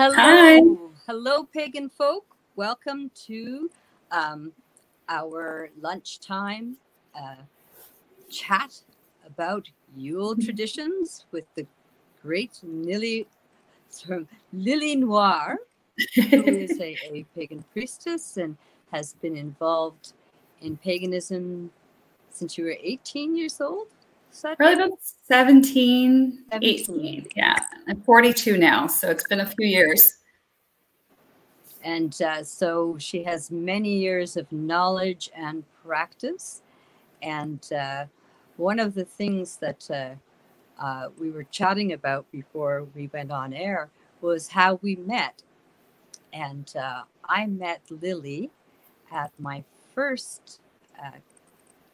Hello. Hi. Hello, pagan folk. Welcome to um, our lunchtime uh, chat about Yule traditions with the great Lili, sorry, Lili Noire, who is a, a pagan priestess and has been involved in paganism since you were 18 years old. That Probably about 17, 17. 18. Yeah. I'm 42 now, so it's been a few years. And uh, so she has many years of knowledge and practice. And uh, one of the things that uh, uh, we were chatting about before we went on air was how we met. And uh, I met Lili at my first uh,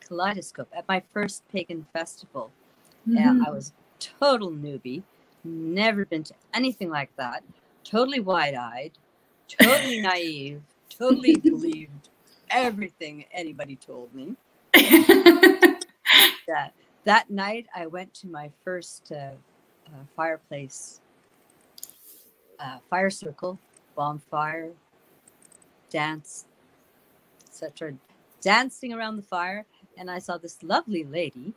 kaleidoscope, at my first pagan festival. Yeah, Mhm. I was total newbie, never been to anything like that, totally wide-eyed, totally naive, totally believed everything anybody told me. That that night, I went to my first uh, uh, fireplace, uh, fire circle, bonfire, dance, etc. Dancing around the fire, and I saw this lovely lady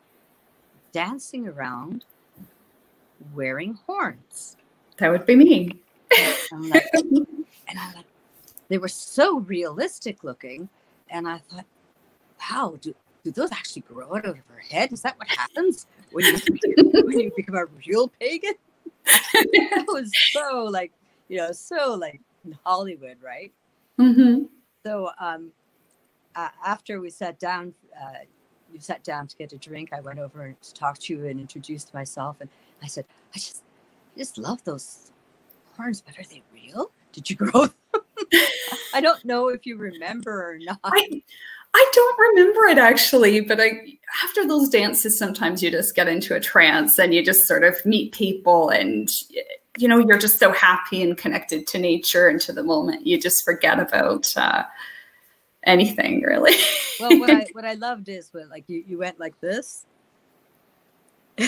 dancing around wearing horns. that would be me. I'm like, and I'm like, they were so realistic looking, and I thought, wow, do, do those actually grow out of her head? Is that what happens when you when you become a real pagan? that was so like, you know, so like Hollywood, right? hmm So um, uh, after we sat down, uh, you sat down to get a drink. I went over to talk to you and introduced myself, and I said, I just, I just love those horns, but are they real? Did you grow them? I don't know if you remember or not. I, I don't remember it actually, but I after those dances, sometimes you just get into a trance and you just sort of meet people and you know you're just so happy and connected to nature and to the moment. You just forget about uh, anything really. Well, what I what I loved is when like you you went like this,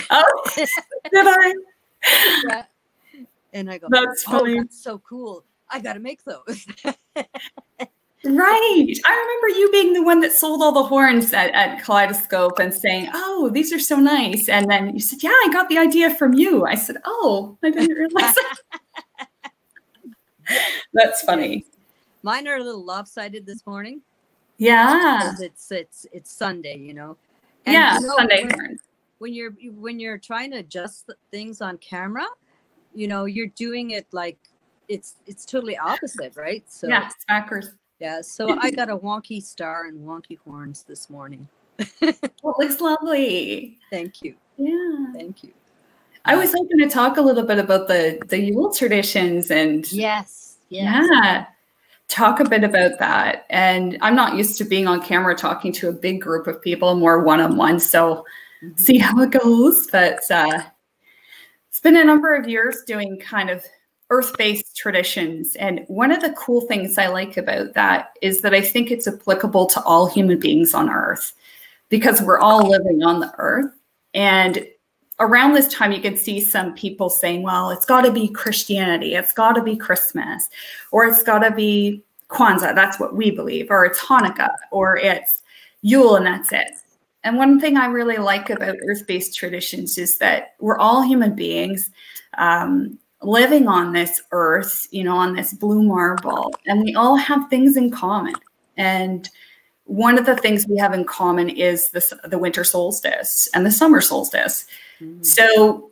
oh, did I? yeah, and I go, That's oh, funny. that's so cool. I got to make those. Right. I remember you being the one that sold all the horns at, at Kaleidoscope and saying, Oh, these are so nice. And then you said, Yeah, I got the idea from you. I said, Oh, I didn't realize that. That's funny. Mine are a little lopsided this morning. Yeah. it's it's it's Sunday, you know. Yeah. you know, Sunday when, horns. when you're when you're trying to adjust things on camera, you know, you're doing it like it's it's totally opposite, right? So yeah. Backwards. yeah. So I got a wonky star and wonky horns this morning. Well, it looks lovely. Thank you, Yeah. thank you. I was hoping to talk a little bit about the, the Yule traditions and Yes, yes. Yeah. Talk a bit about that. And I'm not used to being on camera talking to a big group of people, more one on one. So Mhm. see how it goes. But uh, it's been a number of years doing kind of earth based traditions. And one of the cool things I like about that is that I think it's applicable to all human beings on earth because we're all living on the earth. And around this time, you can see some people saying, well, it's got to be Christianity, it's got to be Christmas, or it's got to be Kwanzaa, that's what we believe, or it's Hanukkah, or it's Yule, and that's it. And one thing I really like about earth based traditions is that we're all human beings um, living on this earth, you know, on this blue marble, and we all have things in common. And one of the things we have in common is the, the winter solstice and the summer solstice. Mhm. So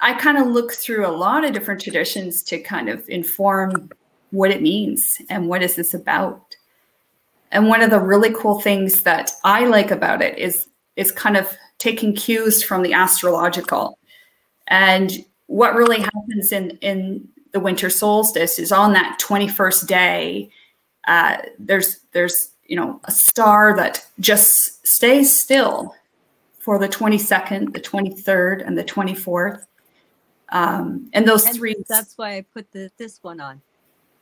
I kind of look through a lot of different traditions to kind of inform what it means and what is this about. And one of the really cool things that I like about it is is kind of taking cues from the astrological. And what really happens in in the winter solstice is on that 21st day, uh, there's there's you know a star that just stays still for the 22nd, the 23rd, and the 24th. Um, and those And three. That's why I put the this one on.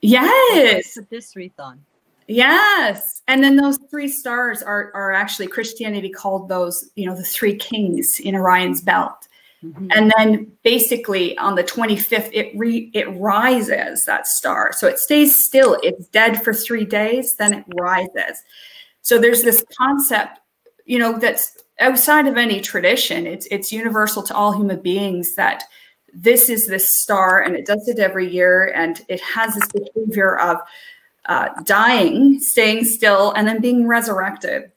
Yes, this wreath on. yes. And then those three stars are are actually Christianity called those, you know, the three kings in Orion's belt. Mm-hmm. And then basically on the 25th, it re it rises that star. So it stays still. It's dead for three days, then it rises. So there's this concept, you know, that's outside of any tradition. It's it's universal to all human beings that this is this star and it does it every year and it has this behavior of uh, dying, staying still, and then being resurrected.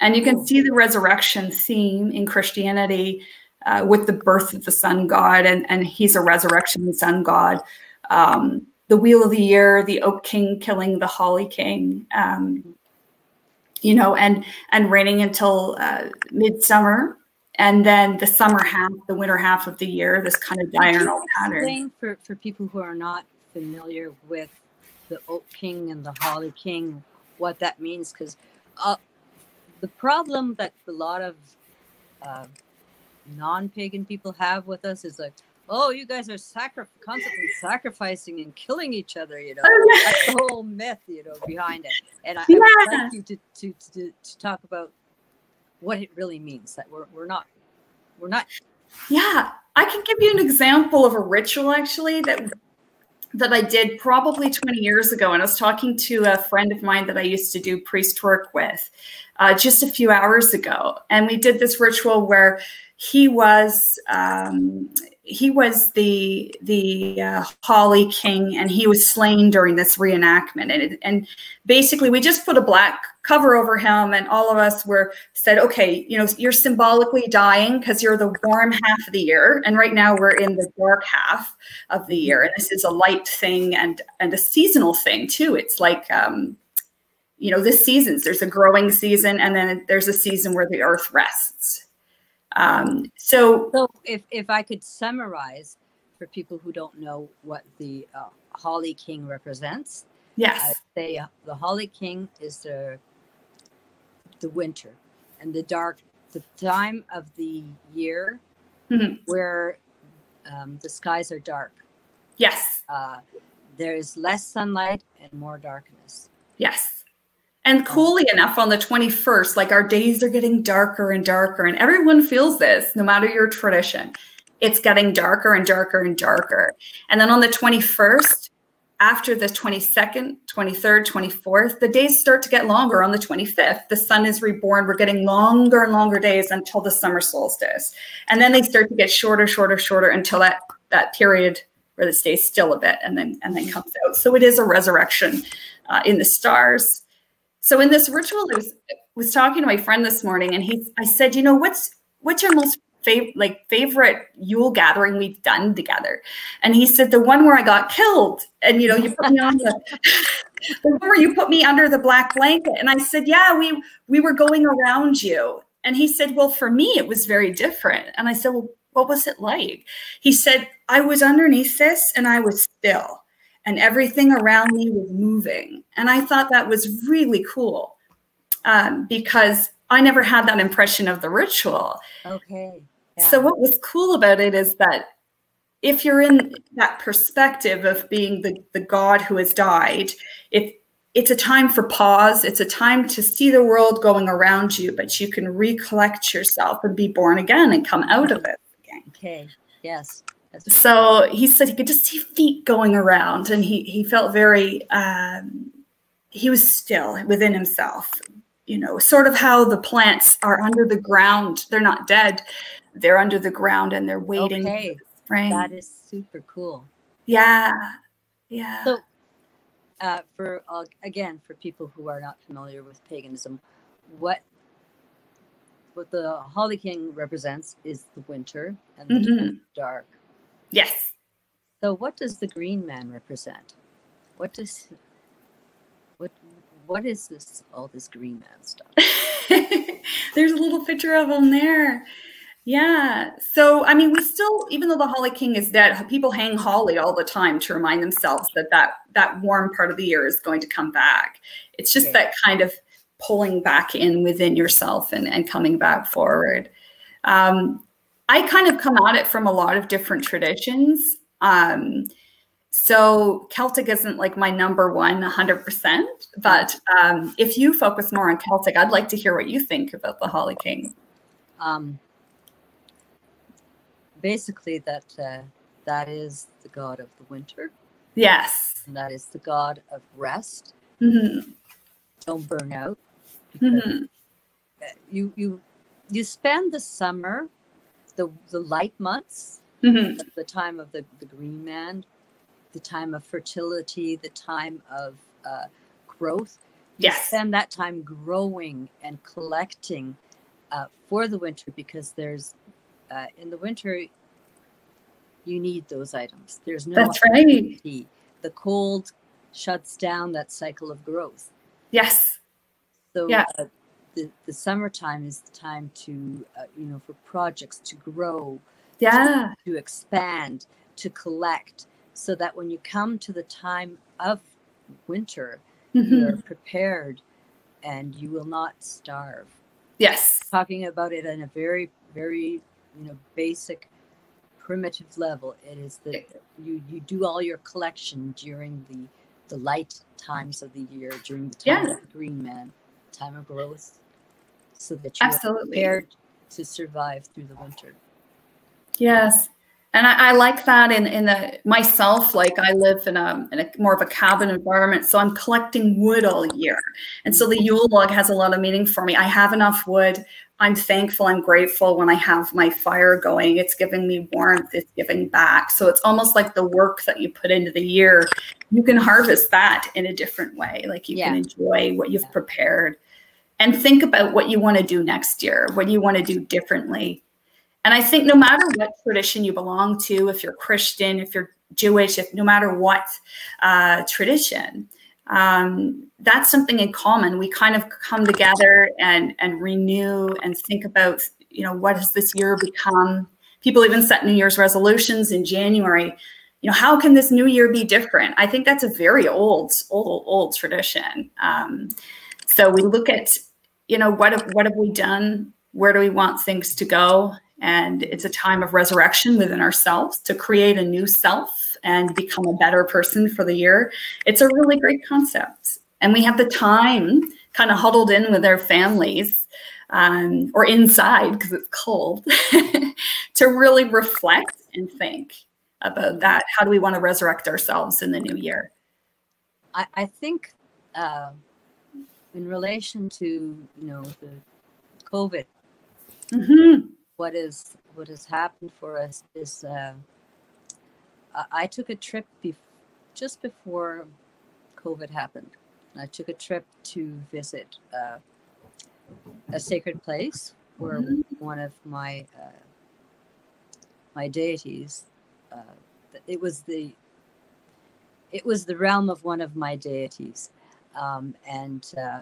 And you can see the resurrection theme in Christianity uh, with the birth of the sun god, and, and he's a resurrection sun god. Um, the wheel of the year, the oak king killing the holly king, um, you know, and and reigning until uh, midsummer, and then the summer half, the winter half of the year, this kind of diurnal pattern. For for people who are not familiar with the oak king and the holly king, what that means, because uh, the problem that a lot of uh, non-pagan people have with us is like, oh, you guys are sacri- constantly sacrificing and killing each other. You know, oh, that's the whole myth, you know, behind it. And I, yeah. I would like you to, to, to, to talk about what it really means that we're, we're not, we're not. Yeah, I can give you an example of a ritual actually that that I did probably 20 years ago. And I was talking to a friend of mine that I used to do priest work with uh, just a few hours ago. And we did this ritual where he was um, he was the the uh, Holly King, and he was slain during this reenactment. And and basically, we just put a black cover over him, and all of us were said, "Okay, you know, you're symbolically dying because you're the warm half of the year, and right now we're in the dark half of the year, and this is a light thing and and a seasonal thing too. It's like." Um, you know, this seasons there's a growing season, and then there's a season where the earth rests um, so, so if, if I could summarize for people who don't know what the uh, Holly King represents, yes, uh, the Holly King is the the winter and the dark, the time of the year mm-hmm. where um, the skies are dark. Yes, uh, there's less sunlight and more darkness. Yes. And coolly enough, on the 21st, like our days are getting darker and darker, and everyone feels this, no matter your tradition. It's getting darker and darker and darker. And then on the 21st, after the 22nd, 23rd, 24th, the days start to get longer on the 25th. The sun is reborn. We're getting longer and longer days until the summer solstice. And then they start to get shorter, shorter, shorter until that, that period where it stays still a bit and then, and then comes out. So it is a resurrection uh, in the stars. So in this ritual, I was, was talking to my friend this morning, and he, I said, you know, what's what's your most favorite like favorite Yule gathering we've done together? And he said the one where I got killed, and you know, you put me on the the one where you put me under the black blanket. And I said, yeah, we we were going around you. And he said, well, for me, it was very different. And I said, well, what was it like? He said, I was underneath this and I was still and everything around me was moving. And I thought that was really cool um, because I never had that impression of the ritual. Okay. Yeah. So, what was cool about it is that if you're in that perspective of being the, the God who has died, it, it's a time for pause. It's a time to see the world going around you, but you can recollect yourself and be born again and come out of it again. Okay. Yes. So he said he could just see feet going around, and he he felt very um, he was still within himself. You know, sort of how the plants are under the ground; they're not dead; they're under the ground and they're waiting. Okay, spring. That is super cool. Yeah, yeah. So, uh, for uh, again, for people who are not familiar with paganism, what what the Holly King represents is the winter and the mm-hmm. dark. Yes. So what does the green man represent? What does what what is this all this green man stuff? There's a little picture of him there. Yeah. So, I mean, we still, even though the Holly King is dead, people hang holly all the time to remind themselves that that, that warm part of the year is going to come back. It's just okay. that kind of pulling back in within yourself and, and coming back forward. Um, I kind of come at it from a lot of different traditions. Um, so Celtic isn't like my number one 100%, but um, if you focus more on Celtic, I'd like to hear what you think about the Holly King. Um, basically that uh, that is the god of the winter. Yes. And that is the god of rest. Mm-hmm. Don't burn out. Mm-hmm. You you you spend the summer, the the light months, Mm-hmm. the, the time of the, the green man, the time of fertility, the time of uh, growth. You Yes. spend that time growing and collecting uh, for the winter because there's uh, in the winter you need those items. There's no That's right. The cold shuts down that cycle of growth. Yes. So uh, the the summertime is the time to uh, you know for projects to grow, Yeah. to expand, to collect, so that when you come to the time of winter, Mhm. you're prepared and you will not starve. Yes. Talking about it in a very, very, you know, basic, primitive level, it is that you you do all your collection during the the light times of the year, during the time Yeah. of the green man, time of growth, so that you're Absolutely. prepared to survive through the winter. Yes. And I, I like that in, in the myself, like I live in a, in a more of a cabin environment. So I'm collecting wood all year. And so the Yule log has a lot of meaning for me. I have enough wood. I'm thankful, I'm grateful when I have my fire going. It's giving me warmth, it's giving back. So it's almost like the work that you put into the year, you can harvest that in a different way. Like you can enjoy what you've prepared and think about what you want to do next year, what you want to do differently. And I think no matter what tradition you belong to, if you're Christian, if you're Jewish, if no matter what uh, tradition, um, that's something in common. We kind of come together and and renew and think about, you know, what has this year become? People even set New Year's resolutions in January. You know, how can this new year be different? I think that's a very old, old, old tradition. Um, so we look at, you know, what have, what have we done? Where do we want things to go? And it's a time of resurrection within ourselves to create a new self and become a better person for the year. It's a really great concept. And we have the time kind of huddled in with our families um, or inside because it's cold to really reflect and think about that. How do we want to resurrect ourselves in the new year? I, I think uh, in relation to you know the COVID, Mm-hmm. what is what has happened for us is uh, I, I took a trip bef- just before COVID happened. I took a trip to visit uh, a sacred place where Mhm. one of my uh, my deities. Uh, it was the it was the realm of one of my deities, um, and uh,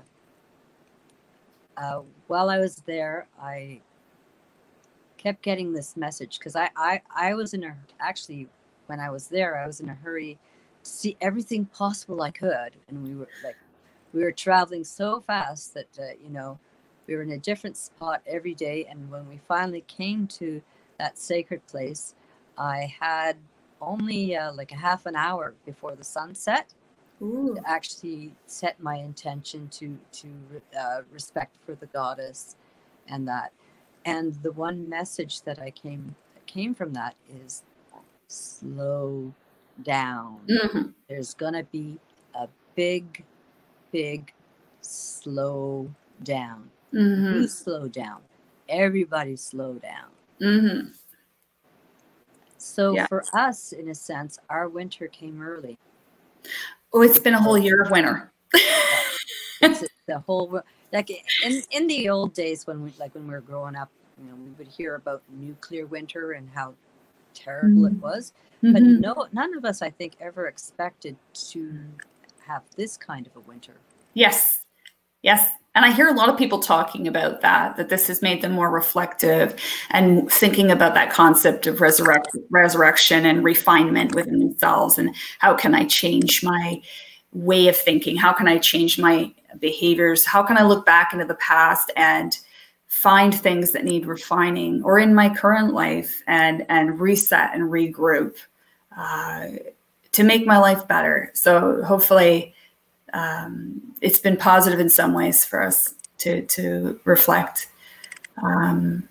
uh, while I was there, I kept getting this message because I, I I was in a actually when I was there I was in a hurry to see everything possible I could. And we were like we were traveling so fast that uh, you know we were in a different spot every day. And when we finally came to that sacred place I had only uh, like a half an hour before the sunset Ooh. to actually set my intention to to uh, respect for the goddess and that. And the one message that i came that came from that is slow down Mhm. there's gonna be a big big slow down Mhm. you slow down everybody slow down Mhm. so Yes. for us in a sense our winter came early Oh, it's been a whole year of winter. it's the whole like in in the old days when we like when we were growing up you know we would hear about nuclear winter and how terrible it Mhm. was but Mhm. no none of us i think ever expected to have this kind of a winter Yes. Yes. And I hear a lot of people talking about that, that this has made them more reflective and thinking about that concept of resurrect, resurrection and refinement within themselves. And how can I change my way of thinking? How can I change my behaviors? How can I look back into the past and find things that need refining or in my current life and, and reset and regroup uh, to make my life better? So hopefully, um, it's been positive in some ways for us to to reflect. Um,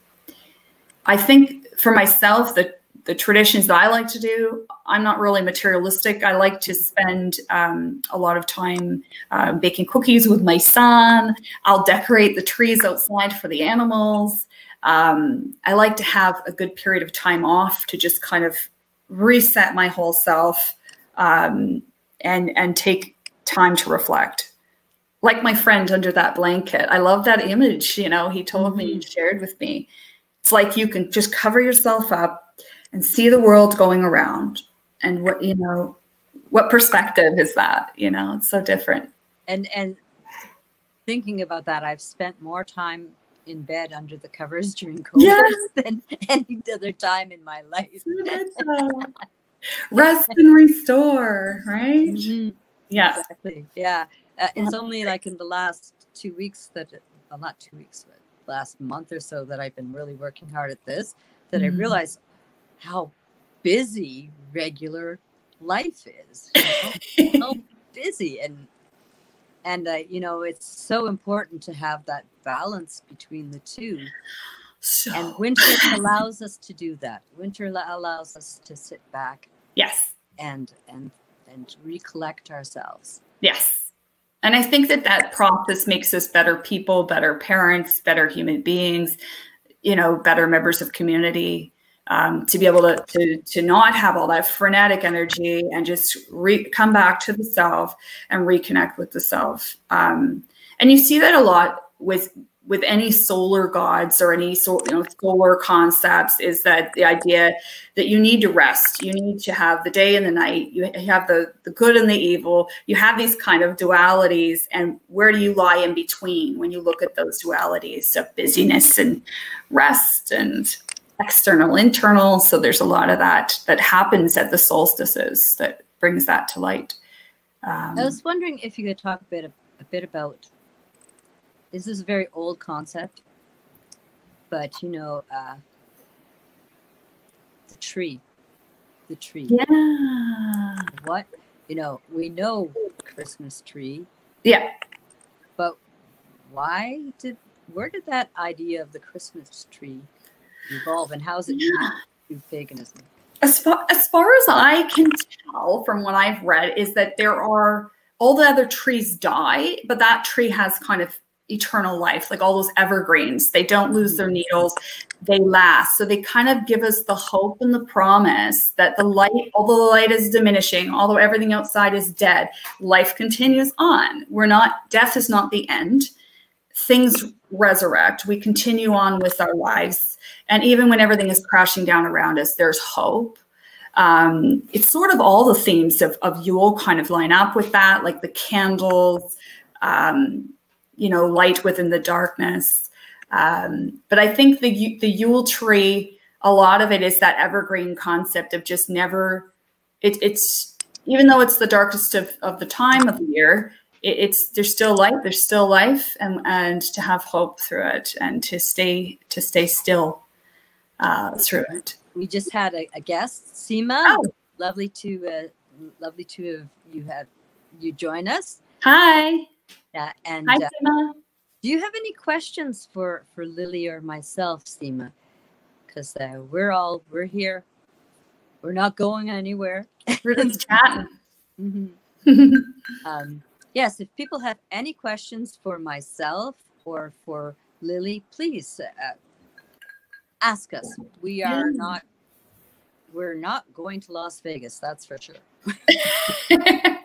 I think for myself, the the traditions that I like to do, I'm not really materialistic. I like to spend um, a lot of time uh, baking cookies with my son. I'll decorate the trees outside for the animals. Um, I like to have a good period of time off to just kind of reset my whole self um, and and take time to reflect. Like my friend under that blanket, I love that image. You know, he told mm-hmm. me, shared with me. It's like you can just cover yourself up and see the world going around, and what you know, what perspective is that? You know, it's so different. And and thinking about that, I've spent more time in bed under the covers during COVID yes. than any other time in my life. Rest and restore, right? Mm-hmm. Yeah. Exactly. Yeah. Uh, it's only like in the last two weeks that, it, well, not two weeks, but last month or so that I've been really working hard at this, that mm-hmm. I realized how busy regular life is. You know? how busy and and uh, you know it's so important to have that balance between the two. So and winter allows us to do that. Winter allows us to sit back yes. and and and recollect ourselves. Yes. And i think that that process makes us better people better parents better human beings you know better members of community um, to be able to, to to not have all that frenetic energy and just re- come back to the self and reconnect with the self. Um, and you see that a lot with with any solar gods or any so, you know, solar concepts is that the idea that you need to rest. You need to have the day and the night. You have the the good and the evil. You have these kind of dualities. And where do you lie in between when you look at those dualities of busyness and rest and external, internal. So there's a lot of that that happens at the solstices that brings that to light. Um, I was wondering if you could talk a bit a bit about. This is a very old concept, but you know, uh, the tree, the tree. Yeah. What you know, we know Christmas tree. Yeah. But why did where did that idea of the Christmas tree evolve and how's it yeah. to paganism? As far, as far as I can tell from what I've read, is that there are all the other trees die, but that tree has kind of eternal life, like all those evergreens. They don't lose their mm-hmm. needles, they last. So they kind of give us the hope and the promise that the light, although the light is diminishing, although everything outside is dead, life continues on. We're not, death is not the end. Things resurrect. We continue on with our lives and even when everything is crashing down around us, there's hope. Um, it's sort of all the themes of, of Yule kind of line up with that, like the candles, um, you know, light within the darkness. Um, but I think the the Yule tree, a lot of it is that evergreen concept of just never. It, it's even though it's the darkest of, of the time of the year, it, it's there's still light, there's still life, and and to have hope through it, and to stay to stay still uh, through it. We just had a, a guest, Seema. Oh. Lovely to uh, lovely to have you have you join us. Hi. Yeah, and Hi, uh, Seema. Do you have any questions for for Lili or myself, Seema? Because uh, we're all we're here. We're not going anywhere. We're just chatting. mm-hmm. um, yes, if people have any questions for myself or for Lili, please uh, ask us. We are not we're not going to Las Vegas, that's for sure.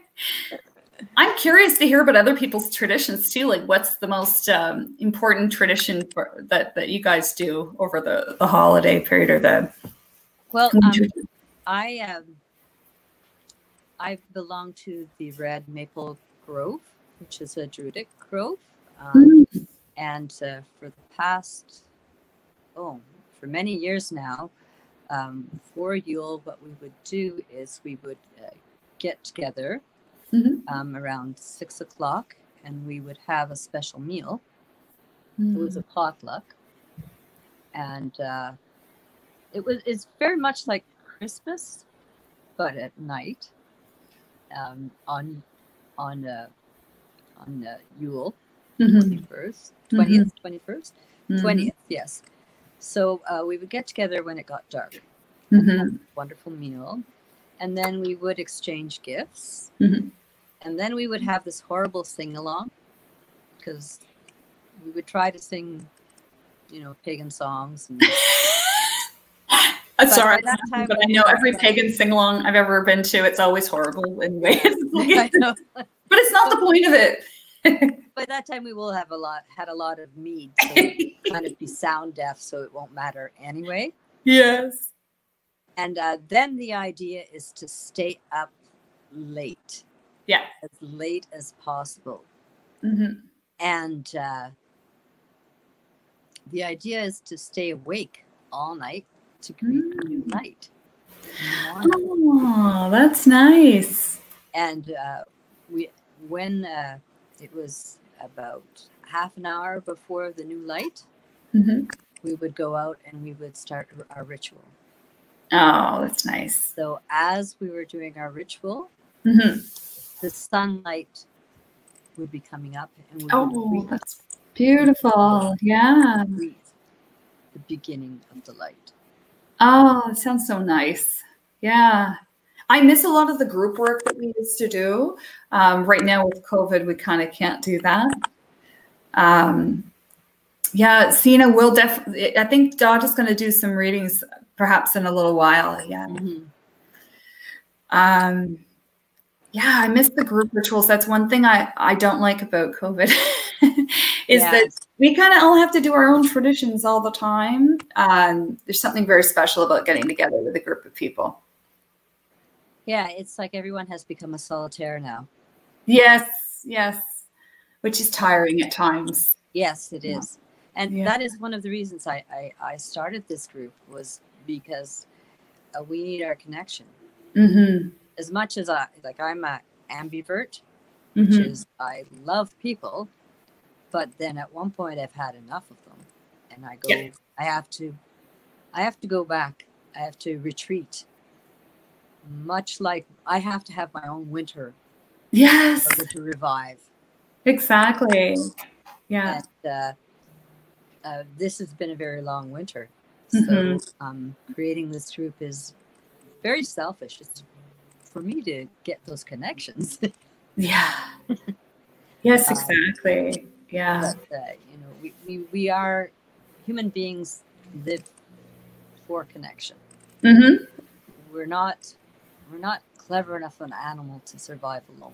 I'm curious to hear about other people's traditions too. Like, what's the most um, important tradition for, that that you guys do over the the holiday period or the? Well, um, I um, I belong to the Red Maple Grove, which is a Druidic grove, um, mm. and uh, for the past oh for many years now, um, for Yule, what we would do is we would uh, get together mm-hmm. um, around six o'clock and we would have a special meal. Mm-hmm. It was a mm. potluck. And uh, it was it's very much like Christmas, but at night um, on on uh, on uh, Yule, mm-hmm. 21st, 20th, mm-hmm. 21st, 20th, mm-hmm. yes. So uh, we would get together when it got dark. Mhm. wonderful meal. And then we would exchange gifts. Mhm. And then we would have this horrible sing along because we would try to sing, you know, pagan songs. And, Uh, But sorry, that time- but I know every pagan sing along I've ever been to, it's always horrible in ways. But it's not the point of it. By that time, we will have a lot, had a lot of mead, so kind of be sound deaf, so it won't matter anyway. yes. And uh, then the idea is to stay up late, Yeah. as late as possible. Mm-hmm. And uh, the idea is to stay awake all night to create a new Mm. night. in the morning. Oh, that's nice. And uh, we, when uh, it was about half an hour before the new light, Mhm. we would go out and we would start our ritual. Oh, that's nice. So as we were doing our ritual, Mhm. the sunlight would be coming up and we would Oh, breathe, that's beautiful. Yeah. breathe the beginning of the light. Oh, it sounds so nice. Yeah. I miss a lot of the group work that we used to do. Um, right now with COVID, we kind of can't do that. Um, yeah, Sina will definitely, I think Dot is going to do some readings perhaps in a little while. Yeah. Mhm. Um, yeah, I miss the group rituals. That's one thing I, I don't like about COVID is Yeah. that we kind of all have to do our own traditions all the time. Um, there's something very special about getting together with a group of people. Yeah, it's like everyone has become a solitaire now. Yes, yes, which is tiring at times. Yes, it is. And Yeah. that is one of the reasons I, I, I started this group was because uh, we need our connection. Mm-hmm. As much as I, like I'm a ambivert, which Mm-hmm. is I love people, but then at one point I've had enough of them. And I go, Yeah. I have to, I have to go back. I have to retreat. Much like I have to have my own winter Yes, to revive. exactly. Yeah. And uh, uh, this has been a very long winter. So Mhm. um, creating this group is very selfish. It's for me to get those connections. Yeah. Yes, Um, exactly. Yeah. but uh, you know, we, we, we are human beings live for connection. Mm-hmm. We're not we're not clever enough an animal to survive alone.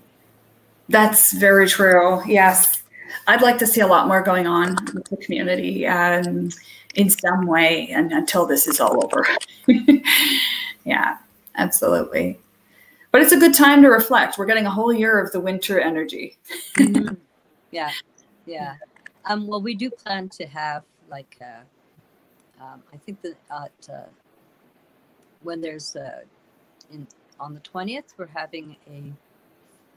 That's very true. Yes. I'd like to see a lot more going on with the community um, in some way and until this is all over. yeah, absolutely. But it's a good time to reflect. We're getting a whole year of the winter energy. Mhm. yeah, yeah. Um, well, we do plan to have like, uh, um, I think that at uh, when there's uh, in on the twentieth, we're having a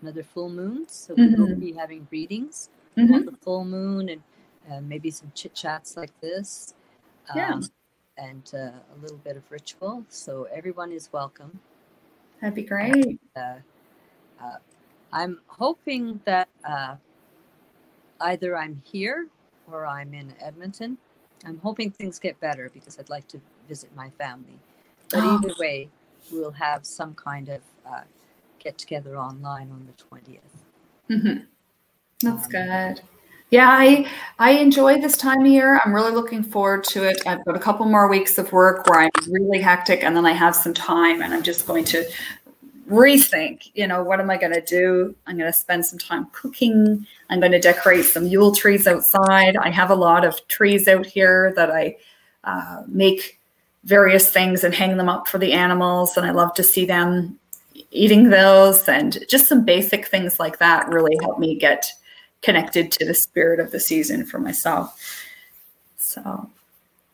another full moon, so we will Mhm. be having readings Mhm. on the full moon and uh, maybe some chit chats like this. Yeah. Um, and uh, a little bit of ritual. So everyone is welcome. That'd be great. uh, uh, I'm hoping that uh, either I'm here or I'm in Edmonton. I'm hoping things get better because I'd like to visit my family. But Oh. either way, we'll have some kind of uh, get together online on the 20th. hmm That's Um, good. Yeah, I I enjoy this time of year. I'm really looking forward to it. I've got a couple more weeks of work where I'm really hectic, and then I have some time, and I'm just going to rethink. You know, what am I going to do? I'm going to spend some time cooking. I'm going to decorate some Yule trees outside. I have a lot of trees out here that I uh, make various things and hang them up for the animals, and I love to see them eating those and just some basic things like that really help me get connected to the spirit of the season for myself. So,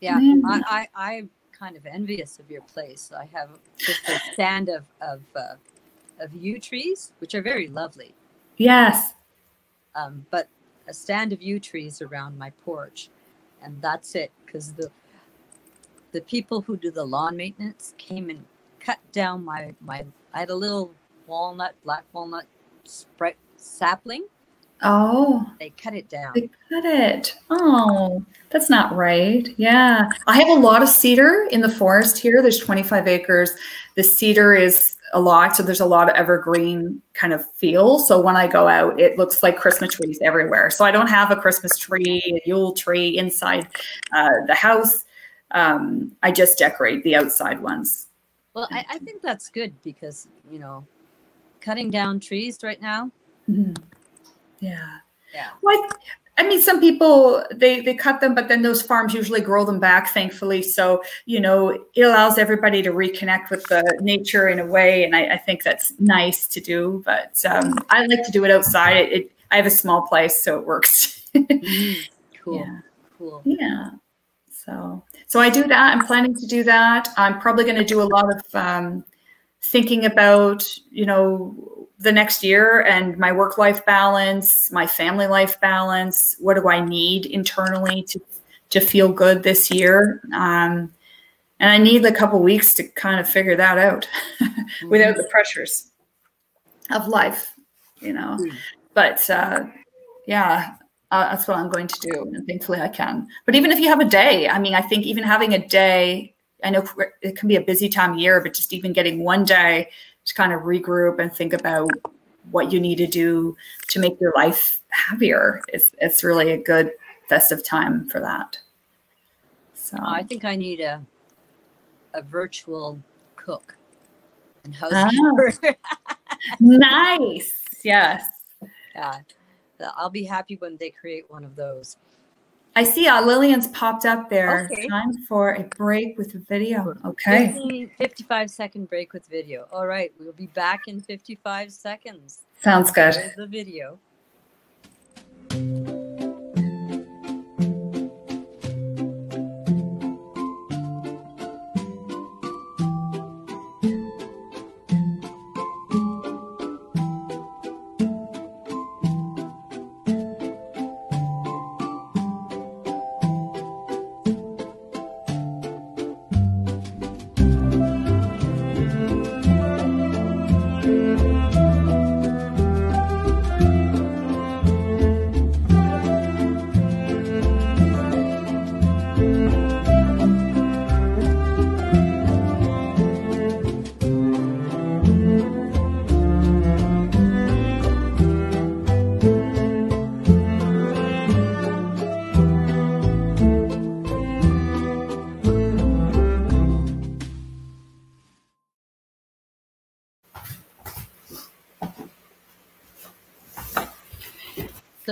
Yeah. I, I, I'm kind of envious of your place. I have just a stand of, of, uh, of yew trees, which are very lovely. yes. um, but a stand of yew trees around my porch, and that's it. Because the the people who do the lawn maintenance came and cut down my my. I had a little walnut, black walnut sprout sapling, Oh, They cut it down. they cut it. Oh, that's not right. Yeah. I have a lot of cedar in the forest here. There's 25 acres. The cedar is a lot. So there's a lot of evergreen kind of feel. So when I go out, it looks like Christmas trees everywhere. So I don't have a Christmas tree, a Yule tree inside uh, the house. Um, I just decorate the outside ones. Well, I, I think that's good because, you know, cutting down trees right now. Yeah. Yeah. Well, I mean, some people they they cut them, but then those farms usually grow them back, thankfully. So you know, it allows everybody to reconnect with the nature in a way, and I, I think that's nice to do. But um, I like to do it outside. It, it I have a small place, so it works. Cool. Yeah. Cool. Yeah. So so I do that. I'm planning to do that. I'm probably going to do a lot of um, thinking about you know the next year and my work life balance, my family life balance. What do I need internally to to feel good this year? Um, and I need a couple weeks to kind of figure that out without the pressures of life, you know. Mm. But uh, yeah, uh, that's what I'm going to do, and thankfully I can. But even if you have a day, I mean, I think even having a day, I know it can be a busy time of year, but just even getting one day to kind of regroup and think about what you need to do to make your life happier is it's really a good festive time for that. So I think I need a a virtual cook and Ah. housekeeper. nice. Yes. yeah. I'll be happy when they create one of those. I see uh, Lillian's popped up there. Okay. Time for a break with video. Okay. 15 55 second break with video. All right. We'll be back in 55 seconds. Sounds good. The video.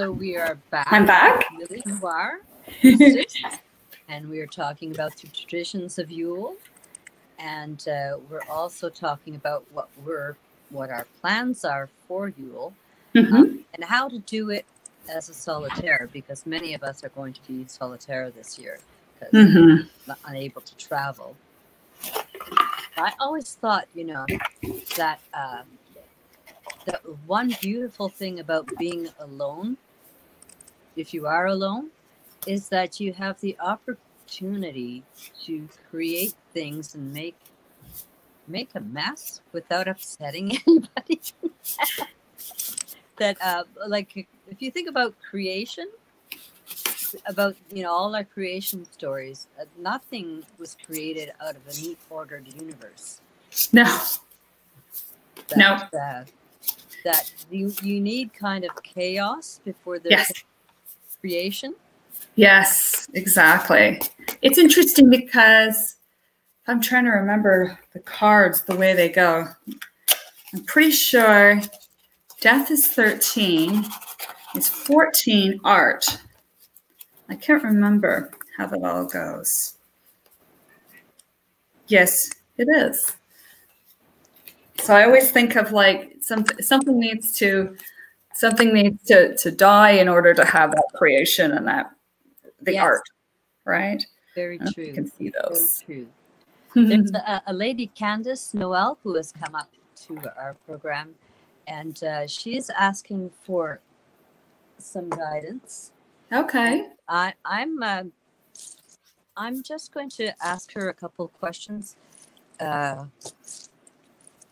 So we are back. I'm back. Really, you are. and we are talking about the traditions of Yule, and uh, we're also talking about what we're what our plans are for Yule Mhm. um, and how to do it as a solitaire because many of us are going to be solitaire this year because Mhm. we're unable to travel. I always thought, you know, that um, the one beautiful thing about being alone, if you are alone, is that you have the opportunity to create things and make make a mess without upsetting anybody. that uh, like if you think about creation about you know all our creation stories uh, nothing was created out of a neat ordered universe No. that, No. uh, that you you need kind of chaos before there's Yes. Creation Yes, exactly. It's interesting because I'm trying to remember the cards the way they go. I'm pretty sure death is 13, it's 14 art. I can't remember how that all goes. Yes, it is. So I always think of like something something needs to something needs to to die in order to have that creation and that the Yes. art, right? very I don't know if true You can see very those. true There's a, a lady, Candace Noel, who has come up to our program, and uh, she's asking for some guidance. okay. I, I'm uh, I'm just going to ask her a couple of questions, uh,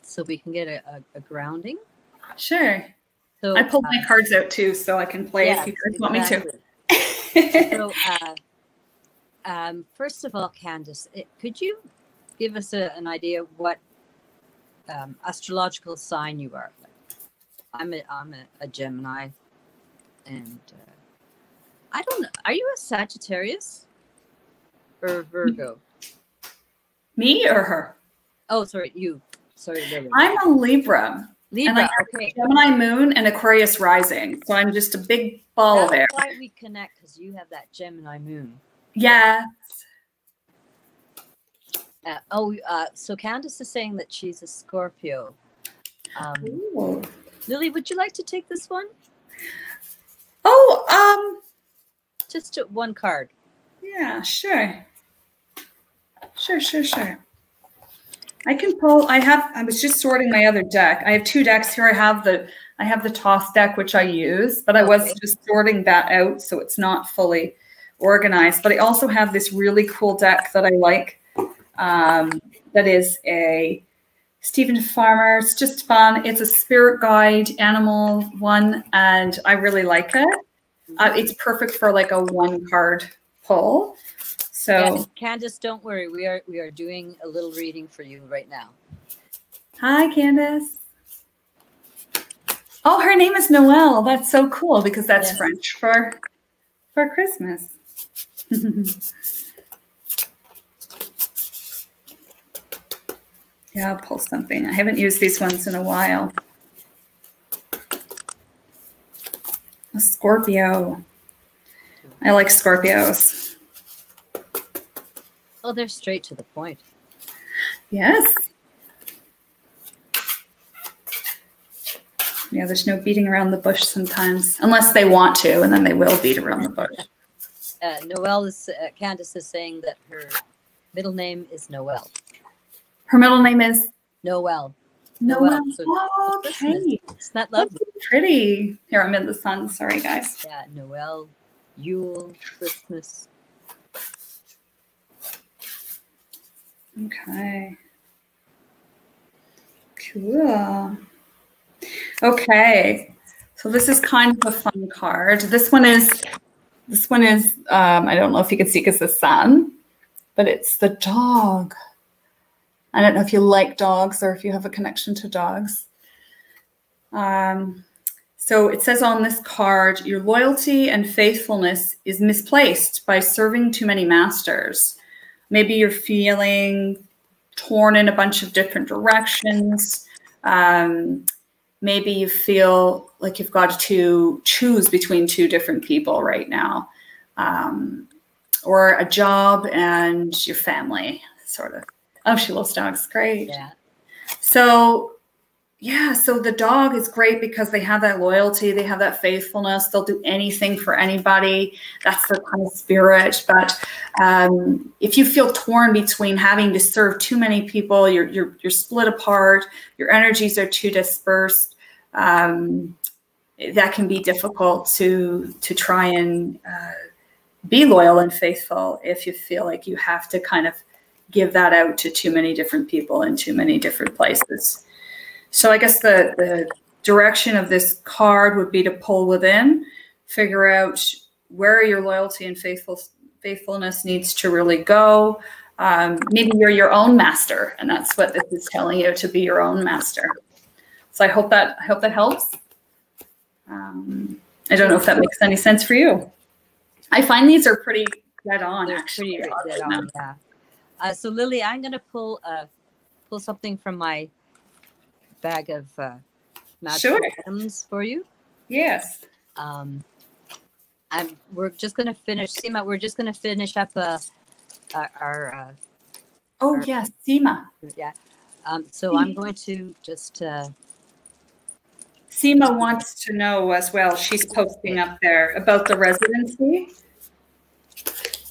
so we can get a, a, a grounding. Sure. So I pulled uh, my cards out too, so I can play yeah, if you guys want me to. so, uh, um, first of all, Candace, it, could you give us a, an idea what um, astrological sign you are? I'm a, I'm a, a Gemini, and uh, I don't know. Are you a Sagittarius or Virgo? Me or her? Oh, sorry, you. Sorry, Lili. I'm a Libra. Libra, and I have okay. Gemini moon and Aquarius rising. So I'm just a big ball That's there. why we connect because you have that Gemini moon. Yes. Uh, oh, uh, so Candace is saying that she's a Scorpio. Um, Lili, would you like to take this one? Oh, um, just one card. Yeah, sure. Sure, sure, sure. I can pull. I have. I was just sorting my other deck. I have two decks here. I have the. I have the Thoth deck, which I use, but I okay. was just sorting that out, so it's not fully organized. But I also have this really cool deck that I like. Um, that is a Steven Farmer. It's just fun. It's a spirit guide animal one, and I really like it. Uh, it's perfect for like a one card pull. So Candace, don't worry. We are we are doing a little reading for you right now. Hi, Candace. Oh, her name is Noelle. That's so cool because that's yes. French for for Christmas. yeah, I'll pull something. I haven't used these ones in a while. A Scorpio. I like Scorpios. Oh, they're straight to the point. Yes. Yeah, there's no beating around the bush sometimes, unless they want to, and then they will beat around the bush. Uh, Noelle is, uh, Candace is saying that her middle name is Noelle. Her middle name is? Noelle. Noelle. So oh, okay. Isn't that lovely? That's pretty. Here, I'm in the sun. Sorry, guys. Yeah, Noelle, Yule, Christmas. Okay. Cool. Okay. So this is kind of a fun card. This one is, this one is, um, I don't know if you can see because the sun, but it's the dog. I don't know if you like dogs or if you have a connection to dogs. Um, so it says on this card, your loyalty and faithfulness is misplaced by serving too many masters. Maybe you're feeling torn in a bunch of different directions. Um, maybe you feel like you've got to choose between two different people right now, um, or a job and your family, sort of. Oh, she loves dogs. Great. Yeah. So yeah, so the dog is great because they have that loyalty, they have that faithfulness. They'll do anything for anybody. That's their kind of spirit. But um, if you feel torn between having to serve too many people, you're you're you're split apart. Your energies are too dispersed. Um, that can be difficult to to try and uh, be loyal and faithful if you feel like you have to kind of give that out to too many different people in too many different places. So I guess the, the direction of this card would be to pull within, figure out where your loyalty and faithful faithfulness needs to really go. Um, maybe you're your own master, and that's what this is telling you to be your own master. So I hope that I hope that helps. Um, I don't know if that makes any sense for you. I find these are pretty dead on. Actually, pretty dead on. Yeah. Uh, so Lili, I'm going to pull uh, pull something from my bag of uh, magical sure. items for you. Yes. Um, I'm. We're just going to finish. Seema, we're just going to finish up uh, our. our uh, oh our, yes, Seema. Yeah. Um, so I'm going to just. Uh, Seema wants to know as well. She's posting up there about the residency.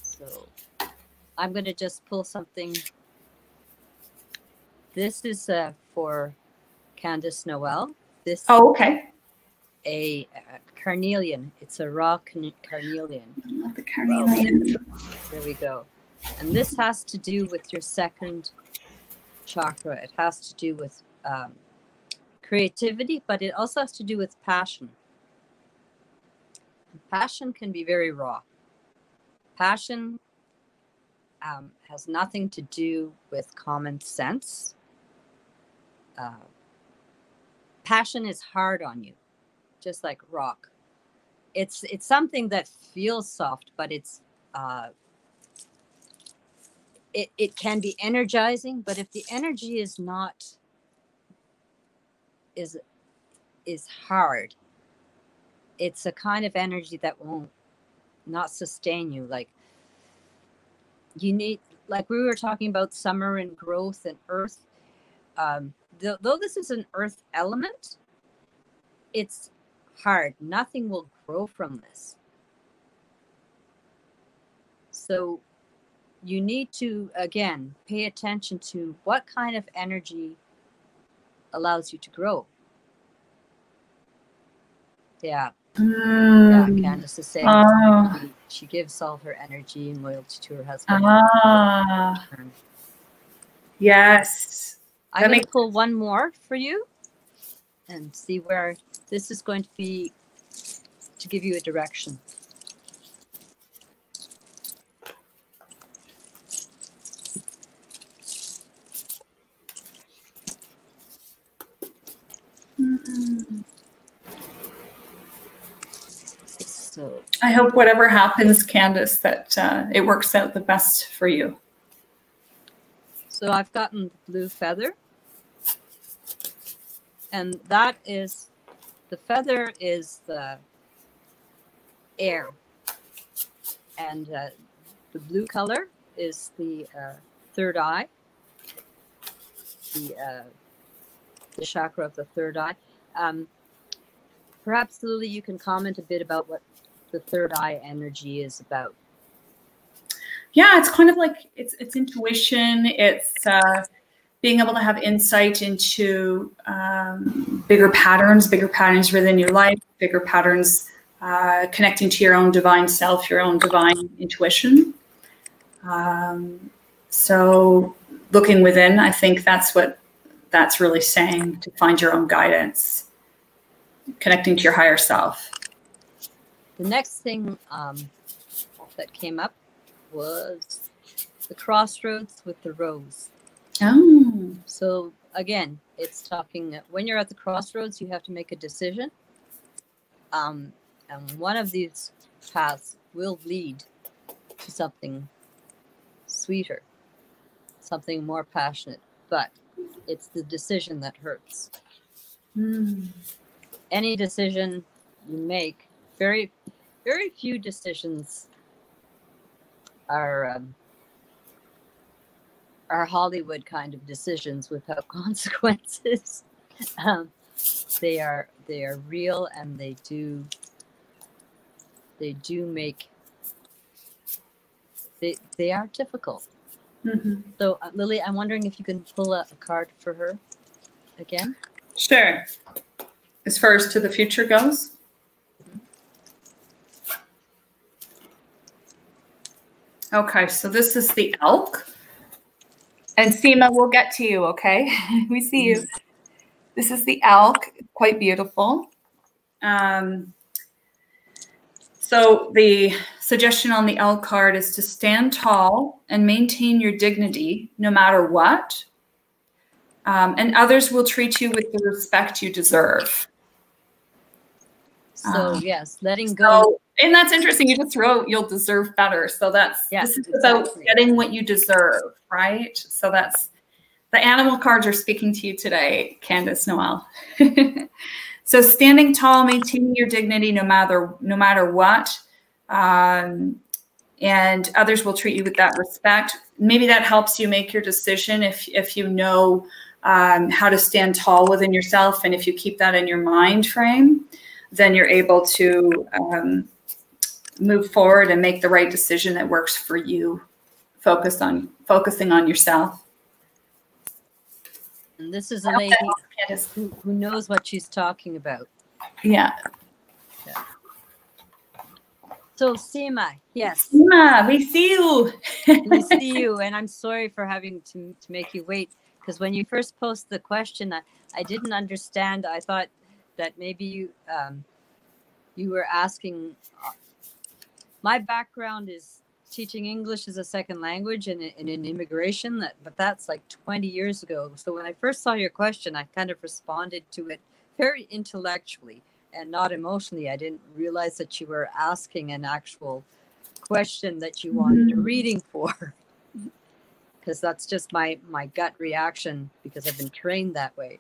So I'm going to just pull something. This is uh, for Candace Noelle. This oh, okay. A, a carnelian. It's a raw carnelian. love the carnelian. there we go. And this has to do with your second chakra. It has to do with um, creativity, but it also has to do with passion. Passion can be very raw. Passion um, has nothing to do with common sense. Uh, passion is hard on you, just like rock. It's it's something that feels soft, but it's uh, it, it can be energizing, but if the energy is not is is hard, it's a kind of energy that won't not sustain you. Like you need like we were talking about summer and growth and earth. Um, th- though this is an earth element, it's hard. Nothing will grow from this. So you need to again pay attention to what kind of energy allows you to grow. Yeah. Mm. Yeah, Candace is saying she, she gives all her energy and loyalty to her husband. Ah, yes. I'm going to pull one more for you and see where this is going to be to give you a direction. So, I hope whatever happens, Candace, that uh, it works out the best for you. So I've gotten the blue feather, and that is the feather is the air, and uh, the blue color is the uh, third eye, the uh, the chakra of the third eye. Um, perhaps Lili, you can comment a bit about what the third eye energy is about. Yeah, it's kind of like it's it's intuition. It's uh, being able to have insight into um, bigger patterns, bigger patterns within your life, bigger patterns uh, connecting to your own divine self, your own divine intuition. Um, so, looking within, I think that's what that's really saying to find your own guidance, connecting to your higher self. The next thing um, that came up was the crossroads with the rose. Oh, So again, it's talking when you're at the crossroads, you have to make a decision. Um, and one of these paths will lead to something sweeter, something more passionate, but it's the decision that hurts. Mm. Any decision you make, very, very few decisions are um, are Hollywood kind of decisions without consequences. um, they are they are real and they do they do make they they are difficult. Mhm. So uh, Lili, I'm wondering if you can pull a, a card for her again. Sure. As far as to the future goes. Okay, so this is the elk. And Seema, we'll get to you, okay? we see you. This is the elk, quite beautiful. Um, so the suggestion on the elk card is to stand tall and maintain your dignity no matter what. Um, and others will treat you with the respect you deserve. So Ah. yes, letting go. So, and that's interesting. You just wrote you'll deserve better. So that's yes, this is about getting what you deserve, right? So that's the animal cards are speaking to you today, Candace Noel. so standing tall, maintaining your dignity no matter no matter what. Um, and others will treat you with that respect. Maybe that helps you make your decision if if you know um, how to stand tall within yourself, and if you keep that in your mind frame, then you're able to um, move forward and make the right decision that works for you. Focused on focusing on yourself. And this is a lady who, who knows what she's talking about. Yeah. So Sima, yes, Sima, we see you. we see you, and I'm sorry for having to, to make you wait because when you first posted the question, I, I didn't understand. I thought that maybe you um, you were asking. Uh, my background is teaching English as a second language and, and in immigration. That, but that's like 20 years ago. So when I first saw your question, I kind of responded to it very intellectually and not emotionally. I didn't realize that you were asking an actual question that you wanted a reading for. because that's just my my gut reaction because I've been trained that way.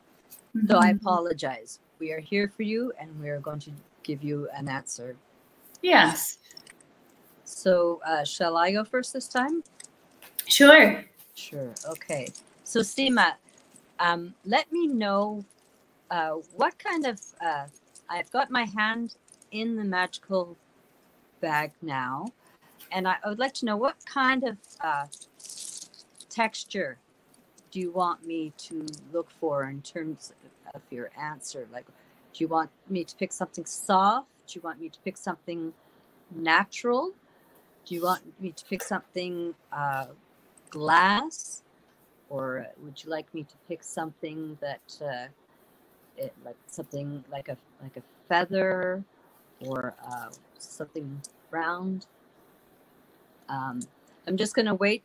So I mm-hmm. apologize. We are here for you and we are going to give you an answer. Yes. So uh, shall I go first this time? Sure. Sure. Okay. So Seema, um, let me know uh, what kind of uh, I've got my hand in the magical bag now, and I, I would like to know what kind of uh, texture do you want me to look for in terms of your answer? Like, do you want me to pick something soft? Do you want me to pick something natural? Do you want me to pick something uh, glass? Or would you like me to pick something that, uh, it, like something like a like a feather, or uh, something round? Um, I'm just going to wait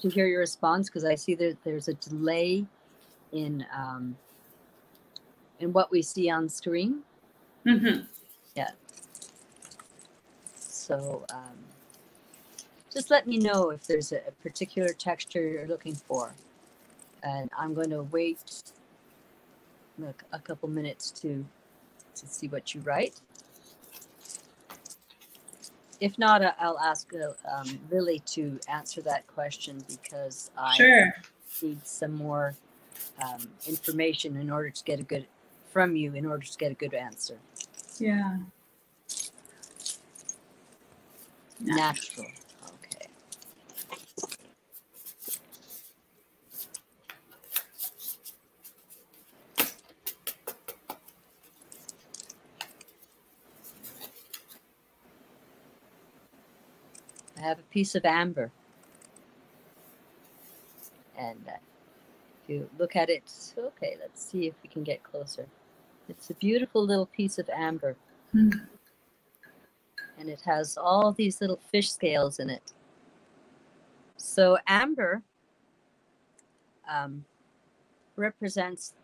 to hear your response because I see that there's a delay in um, in what we see on screen. Mm-hmm. Yeah. So um, just let me know if there's a, a particular texture you're looking for, and I'm going to wait a, a couple minutes to to see what you write if not, I'll ask uh, um, Lili to answer that question because I sure. need some more um, information in order to get a good from you in order to get a good answer. Yeah. Natural. Okay. I have a piece of amber. And uh, if you look at it, okay, let's see if we can get closer. It's a beautiful little piece of amber. Mm. And it has all these little fish scales in it. So amber um, represents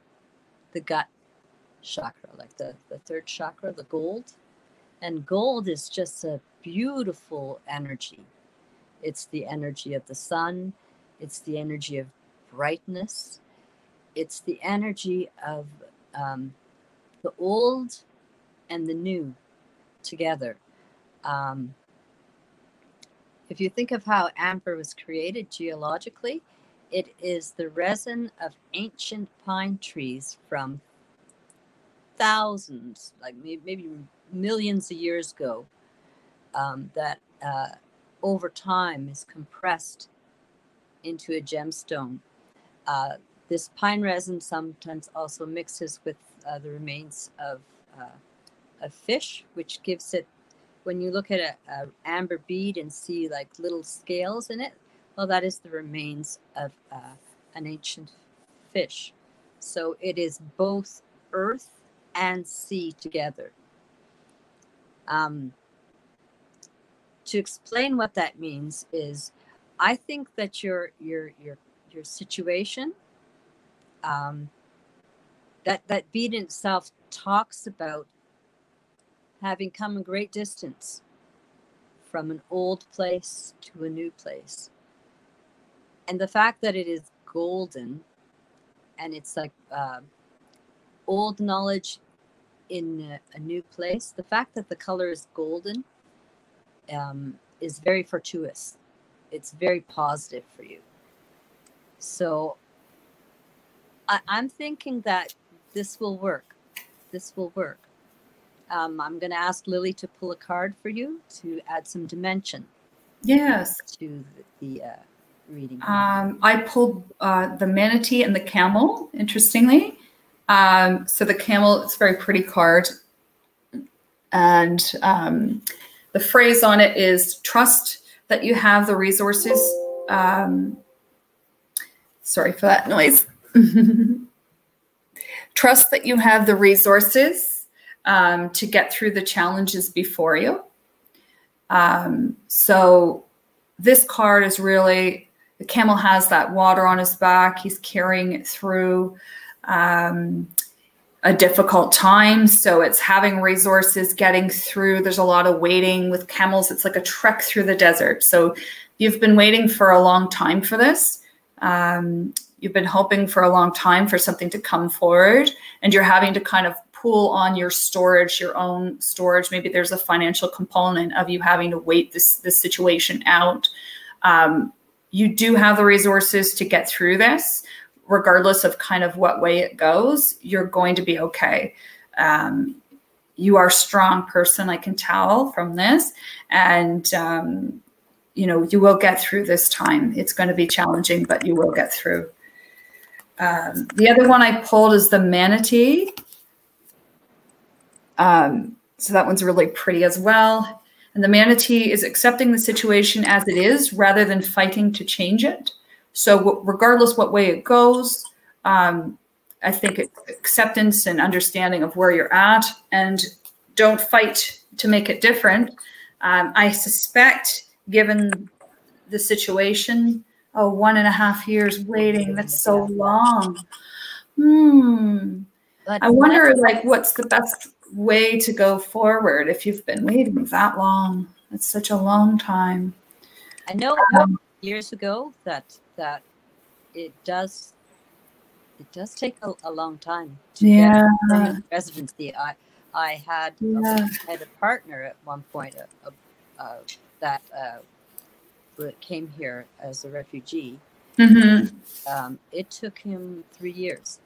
the gut chakra, like the, the third chakra, the gold. And gold is just a beautiful energy. It's the energy of the sun, it's the energy of brightness, it's the energy of um, the old and the new together. Um, if you think of how amber was created geologically, it is the resin of ancient pine trees from thousands, like maybe millions of years ago, um, that uh, over time is compressed into a gemstone. Uh, this pine resin sometimes also mixes with uh, the remains of uh, a fish, which gives it, when you look at an amber bead and see like little scales in it, well, that is the remains of uh, an ancient fish. So it is both earth and sea together. Um, to explain what that means is I think that your your your your situation um, that that beat in itself talks about having come a great distance from an old place to a new place and the fact that it is golden and it's like uh, old knowledge in a, a new place the fact that the color is golden um, is very fortuitous. It's very positive for you. So I, am thinking that this will work. This will work. Um, I'm going to ask Lili to pull a card for you to add some dimension. Yes. To the, uh, reading. Um, I pulled uh, the manatee and the camel, interestingly. Um, so the camel, it's a very pretty card. And um, the phrase on it is trust that you have the resources. Um, sorry for that noise. Trust that you have the resources um, to get through the challenges before you. Um, so this card is really the camel has that water on his back. He's carrying it through um, a difficult time. So it's having resources, getting through. There's a lot of waiting with camels. It's like a trek through the desert. So you've been waiting for a long time for this. Um, you've been hoping for a long time for something to come forward, and you're having to kind of pull on your storage, your own storage. Maybe there's a financial component of you having to wait this this situation out. Um, you do have the resources to get through this, regardless of kind of what way it goes. You're going to be okay. Um, you are a strong person, I can tell from this, and um, you know you will get through this time. It's going to be challenging, but you will get through. Um, the other one I pulled is the manatee. Um, so that one's really pretty as well. And the manatee is accepting the situation as it is rather than fighting to change it. So regardless what way it goes, um, I think acceptance and understanding of where you're at and don't fight to make it different. Um, I suspect, given the situation, oh, one and a half years waiting, that's so long. Hmm. But I wonder, like, what's the best way to go forward if you've been waiting that long. It's such a long time. I know um, years ago that that it does it does take a, a long time to yeah. get residency. I I had yeah. a, had a partner at one point uh, uh, that uh, came here as a refugee. Mm-hmm. Um, it took him three years,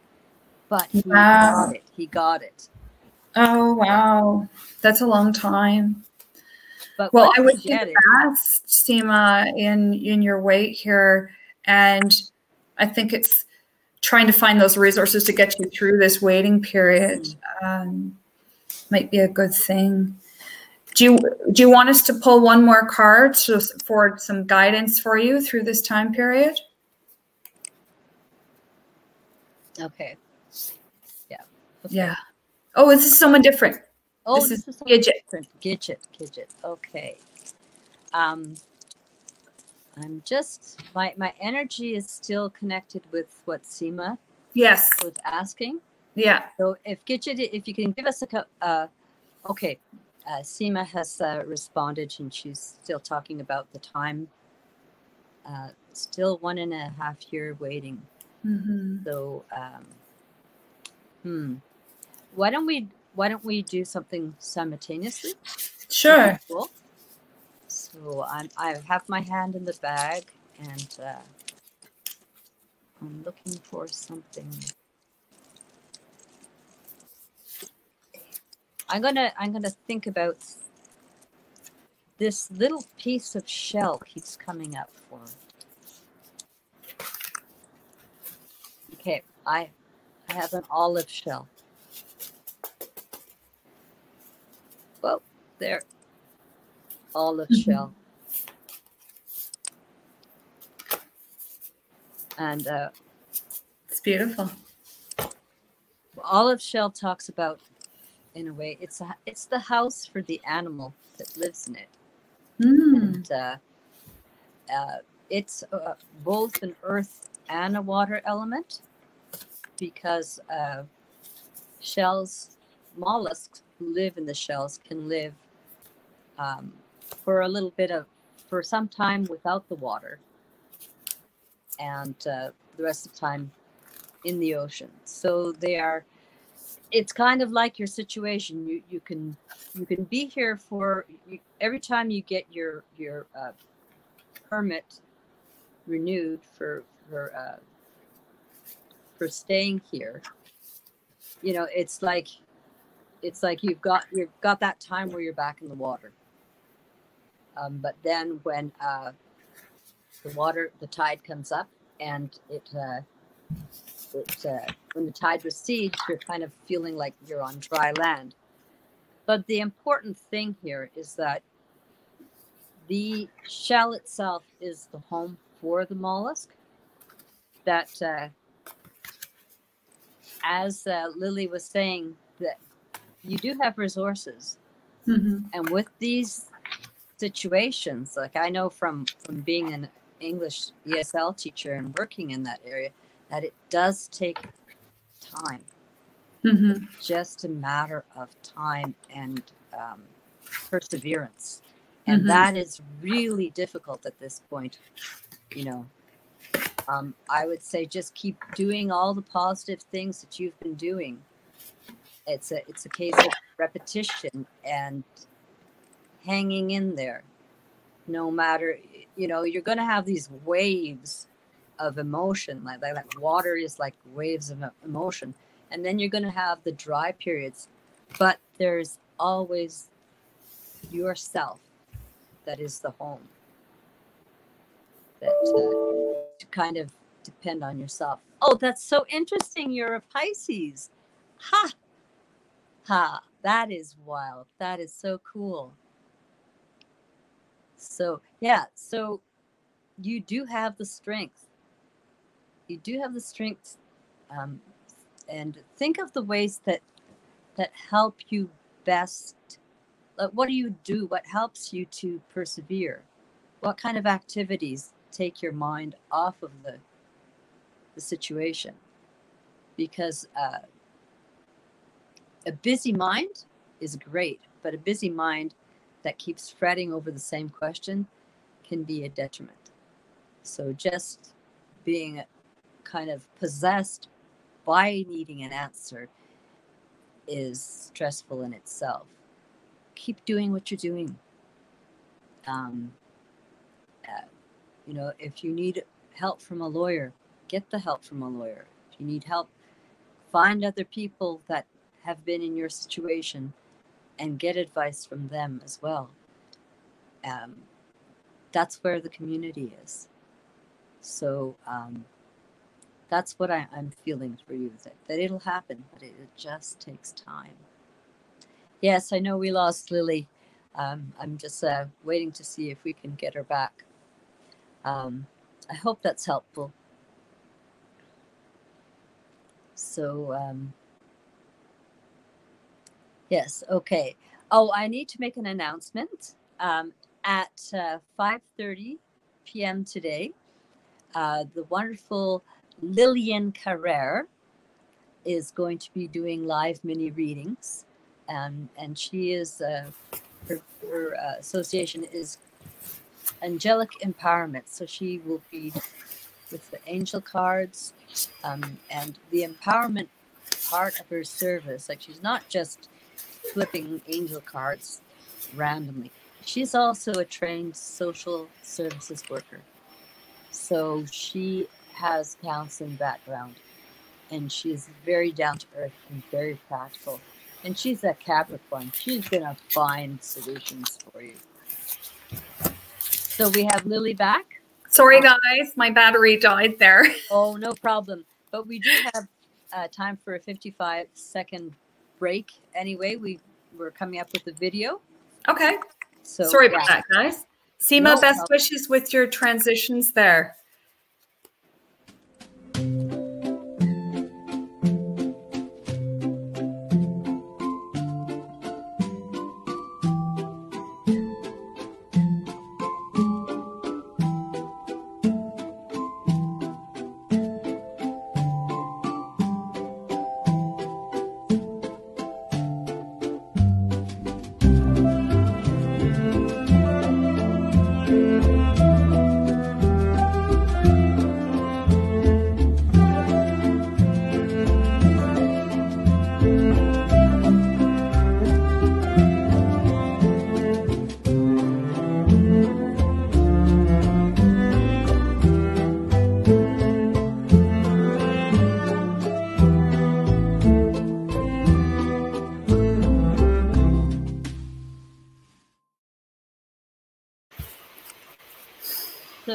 but he wow. got it. He got it. Oh wow, that's a long time. But well, I would the best, Seema, in in your wait here, and I think it's trying to find those resources to get you through this waiting period um, might be a good thing. Do you do you want us to pull one more card to, for some guidance for you through this time period? Okay. Yeah. Okay. Yeah. Oh, this is someone different. Oh, this, this is, is Gidget. Different. Gidget, Gidget. Okay. Um, I'm just my my energy is still connected with what Seema yes was asking. Yeah. So if Gidget, if you can give us a uh, okay, uh, Seema has uh, responded and she's still talking about the time. Uh, still one and a half year waiting. Mm-hmm. So, um, hmm why don't we why don't we do something simultaneously? Sure. Cool. So I'm I have my hand in the bag and uh, I'm looking for something. I'm gonna I'm gonna think about this little piece of shell keeps coming up for me. Okay, I I have an olive shell. Well, there. Olive mm-hmm. shell. And uh, it's beautiful. Olive shell talks about, in a way, it's a, it's the house for the animal that lives in it. Mm. And uh, uh, it's uh, both an earth and a water element because uh, shells, mollusks live in the shells can live um, for a little bit of for some time without the water and uh, the rest of the time in the ocean so they are it's kind of like your situation. You you can you can be here for you, every time you get your your uh, permit renewed for for uh, for staying here you know it's like it's like you've got you've got that time where you're back in the water. Um, but then when uh, the water, the tide comes up and it, uh, it uh, when the tide recedes, you're kind of feeling like you're on dry land. But the important thing here is that the shell itself is the home for the mollusk. That uh, as uh, Lili was saying, that you do have resources, Mhm. and with these situations, like I know from from being an English ESL teacher and working in that area, that it does take time, Mhm. just a matter of time and um, perseverance, and Mhm. that is really difficult at this point. You know, um, I would say just keep doing all the positive things that you've been doing. It's a it's a case of repetition and hanging in there. No matter you know, you're going to have these waves of emotion, like, like like water is like waves of emotion, and then you're going to have the dry periods. But there's always yourself that is the home. That uh, to kind of depend on yourself. Oh, that's so interesting. You're a Pisces. Ha! Ha! That is wild. That is so cool. So, yeah, so you do have the strength. You do have the strength. Um, and think of the ways that that help you best. Like, what do you do? What helps you to persevere? What kind of activities take your mind off of the the situation? Because uh, a busy mind is great, but a busy mind that keeps fretting over the same question can be a detriment. So just being kind of possessed by needing an answer is stressful in itself. Keep doing what you're doing. Um, uh, you know, if you need help from a lawyer, get the help from a lawyer. If you need help, find other people that have been in your situation and get advice from them as well. Um, that's where the community is. So um, that's what I, I'm feeling for you that, that it'll happen, but it, it just takes time. Yes, I know we lost Lili. Um, I'm just uh, waiting to see if we can get her back. Um, I hope that's helpful. So, um, yes, okay. Oh, I need to make an announcement. Um, at uh, 5.30 p.m. today, uh, the wonderful Lillian Carriere is going to be doing live mini readings. Um, and she is, uh, her, her uh, association is Angelic Empowerment. So she will be with the angel cards um, and the empowerment part of her service. Like she's not just flipping angel cards randomly. She's also a trained social services worker. So she has counseling background and she's very down to earth and very practical. And she's a Capricorn. She's gonna find solutions for you. So we have Lili back. Sorry, guys, my battery died there. Oh, no problem. But we do have uh, time for a 55 second break. Anyway, we we're coming up with the video. Okay. So Sorry about yeah. that, guys. Seema, No best problem. wishes with your transitions there.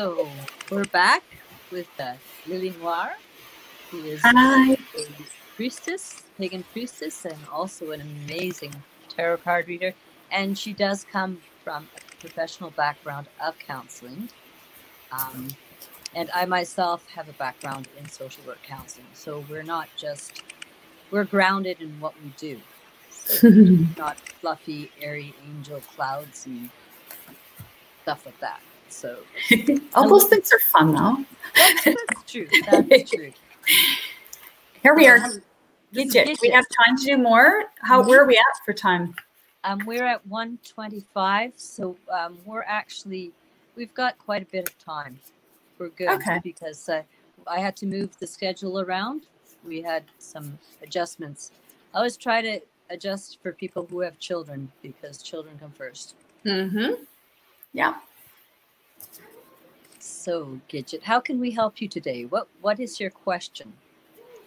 So we're back with uh, Lili Noire, who is Hi. a priestess, pagan priestess, and also an amazing tarot card reader. And she does come from a professional background of counseling. Um, and I myself have a background in social work counseling. So we're not just we're grounded in what we do. So not fluffy, airy angel clouds and stuff like that. So all those things are fun though. That's, that's true. That's true. Here we are. Gidget. We have time to do more. How where are we at for time? Um, we're at 125, so um, we're actually we've got quite a bit of time. We're good Okay. because uh, I had to move the schedule around. We had some adjustments. I always try to adjust for people who have children because children come first. Mm-hmm. Yeah. So, Gidget, how can we help you today? What What is your question?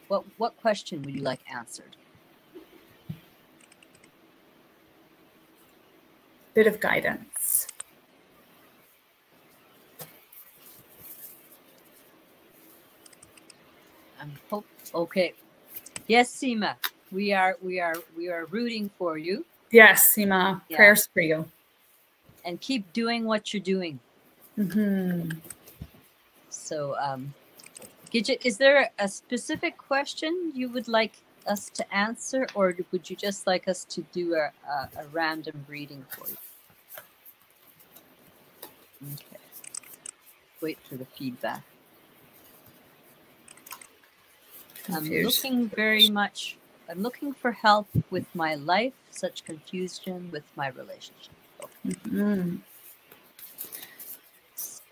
What What question would you like answered? Bit of guidance. I'm hope. Okay. Yes, Sima, we are we are we are rooting for you, Yes, Sima, Yeah. Prayers for you. and keep doing what you're doing. Mm-hmm. So, um, Gidget, is there a specific question you would like us to answer, or would you just like us to do a, a, a random reading for you? Okay. Wait for the feedback. I'm looking very much. I'm looking for help with my life, such confusion with my relationship. Mhm.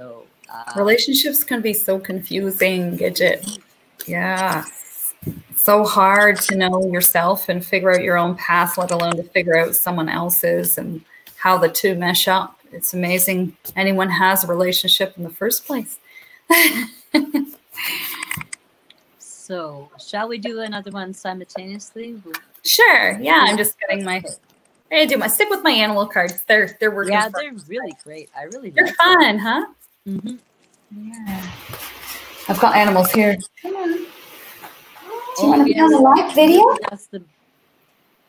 So, uh, Relationships can be so confusing, Gidget. Yeah. So hard to know yourself and figure out your own path, let alone to figure out someone else's and how the two mesh up. It's amazing anyone has a relationship in the first place. so shall we do another one simultaneously? Sure. Yeah, I'm just getting my I do my stick with my animal cards. They're they're working. Yeah, they're really great. I really they're like them. fun, huh? Mhm. Yeah. I've got animals here. Come on. Do you Oh, want to be on yes. the live video? That's the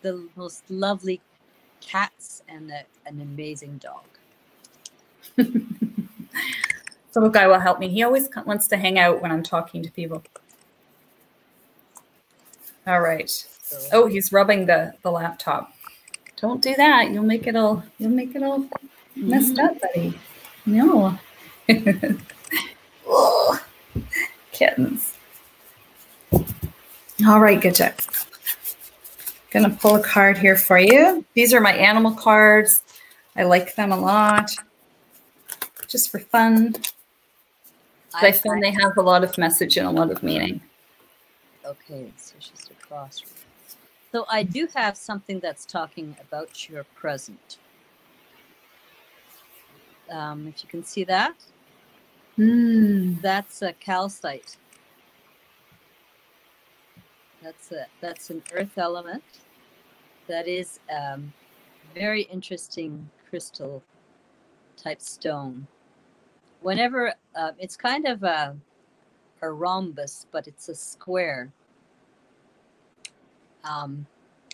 the most lovely cats and a, an amazing dog. So the guy will help me. He always wants to hang out when I'm talking to people. All right. Oh, he's rubbing the the laptop. Don't do that. You'll make it all. You'll make it all messed up, buddy. No. Kittens. All right, Gidget. Gonna pull a card here for you. These are my animal cards. I like them a lot. Just for fun. I, find they have a lot of message and a lot of meaning. Okay, so she's a crossroads. So I do have something that's talking about your present. Um, if you can see that, Hmm. that's a calcite. That's a that's an earth element. That is um, very interesting crystal type stone. Whenever uh, it's kind of a a rhombus, but it's a square. Um,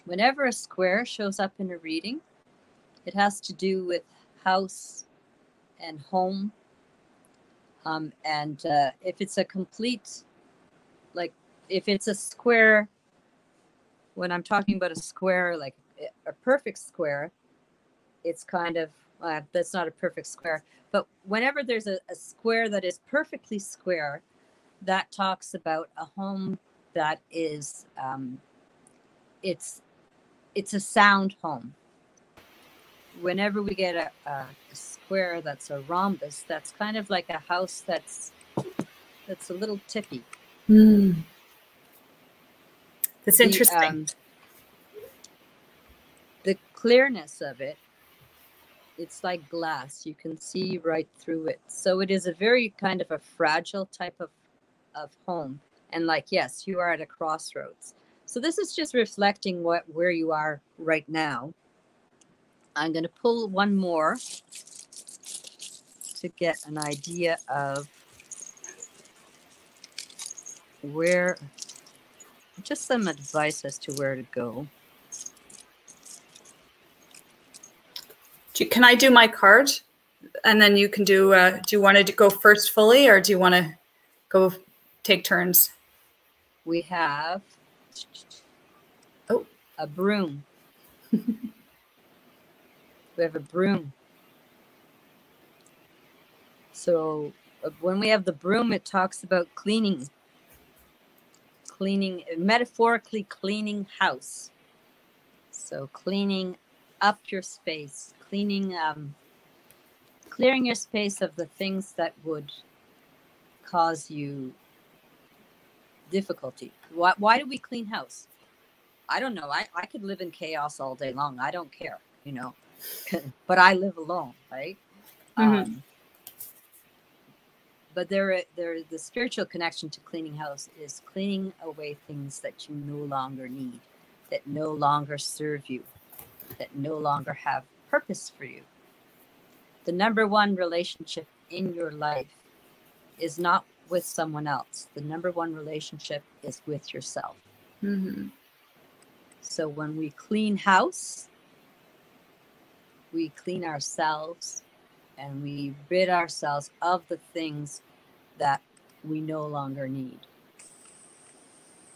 whenever a square shows up in a reading, it has to do with house and home. Um, and uh, if it's a complete, like if it's a square, when I'm talking about a square, like a- perfect square, it's kind of, uh, that's not a perfect square. But whenever there's a, a square that is perfectly square, that talks about a home that is um, it's it's a sound home whenever we get a, a, square that's a rhombus that's kind of like a house that's that's a little tippy. Hmm. That's The, interesting. um, the clearness of it it's like glass. You can see right through it. So it is a very kind of a fragile type of of home. And like yes you are at a crossroads. So this is just reflecting what where you are right now i'm going to pull one more to get an idea of where just some advice as to where to go can I do my card, and then you can do? Uh, do you want to go first fully, or do you want to go take turns? we have oh. a broom. we have a broom. So uh, when we have the broom, it talks about cleaning, cleaning, metaphorically cleaning house. So cleaning up your space, cleaning, um, clearing your space of the things that would cause you difficulty. Why, why do we clean house? I don't know. I, I could live in chaos all day long. I don't care, you know, but I live alone, right? Mm-hmm. Um, but there, there, the spiritual connection to cleaning house is cleaning away things that you no longer need, that no longer serve you, that no longer have purpose for you. The number one relationship in your life is not with someone else. The number one relationship is with yourself. Mm-hmm. So when we clean house, we clean ourselves and we rid ourselves of the things that we no longer need.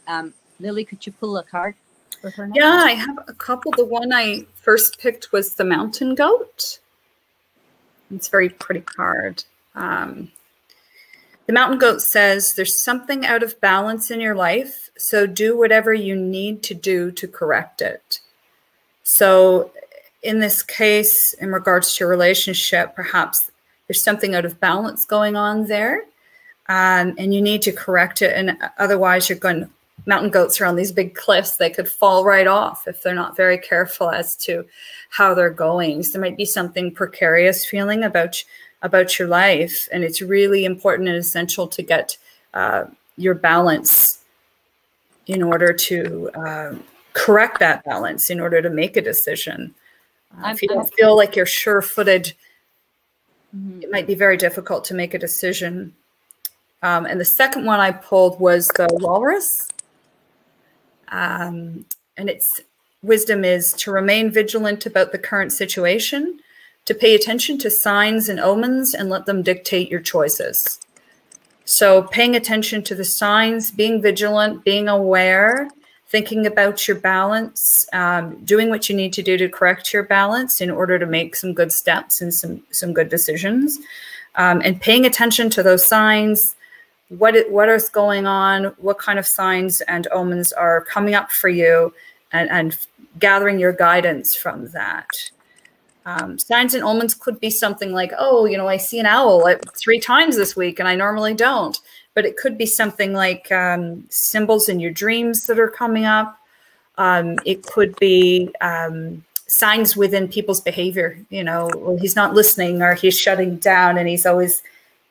Um, Lili, could you pull a card for her? Now? Yeah, I have a couple. The one I first picked was the mountain goat. It's a very pretty card. Um, the mountain goat says, There's something out of balance in your life, so do whatever you need to do to correct it. So, in this case, in regards to your relationship, perhaps there's something out of balance going on there, um, and you need to correct it. And otherwise, you're going, mountain goats are on these big cliffs. They could fall right off if they're not very careful as to how they're going. So, there might be something precarious feeling about about your life. And it's really important and essential to get uh, your balance in order to uh, correct that balance, in order to make a decision. Uh, if you don't feel like you're sure footed, mm-hmm. it might be very difficult to make a decision. Um, and the second one I pulled was the walrus. Um, and its wisdom is to remain vigilant about the current situation to pay attention to signs and omens and let them dictate your choices. So, paying attention to the signs, being vigilant, being aware, thinking about your balance, um, doing what you need to do to correct your balance in order to make some good steps and some, some good decisions, um, and paying attention to those signs. What, it, what is going on? What kind of signs and omens are coming up for you, and, and gathering your guidance from that. Um, signs and omens could be something like, oh, you know, I see an owl three times this week and I normally don't. But it could be something like um, symbols in your dreams that are coming up. Um, it could be um, signs within people's behavior. You know, well, he's not listening or he's shutting down and he's always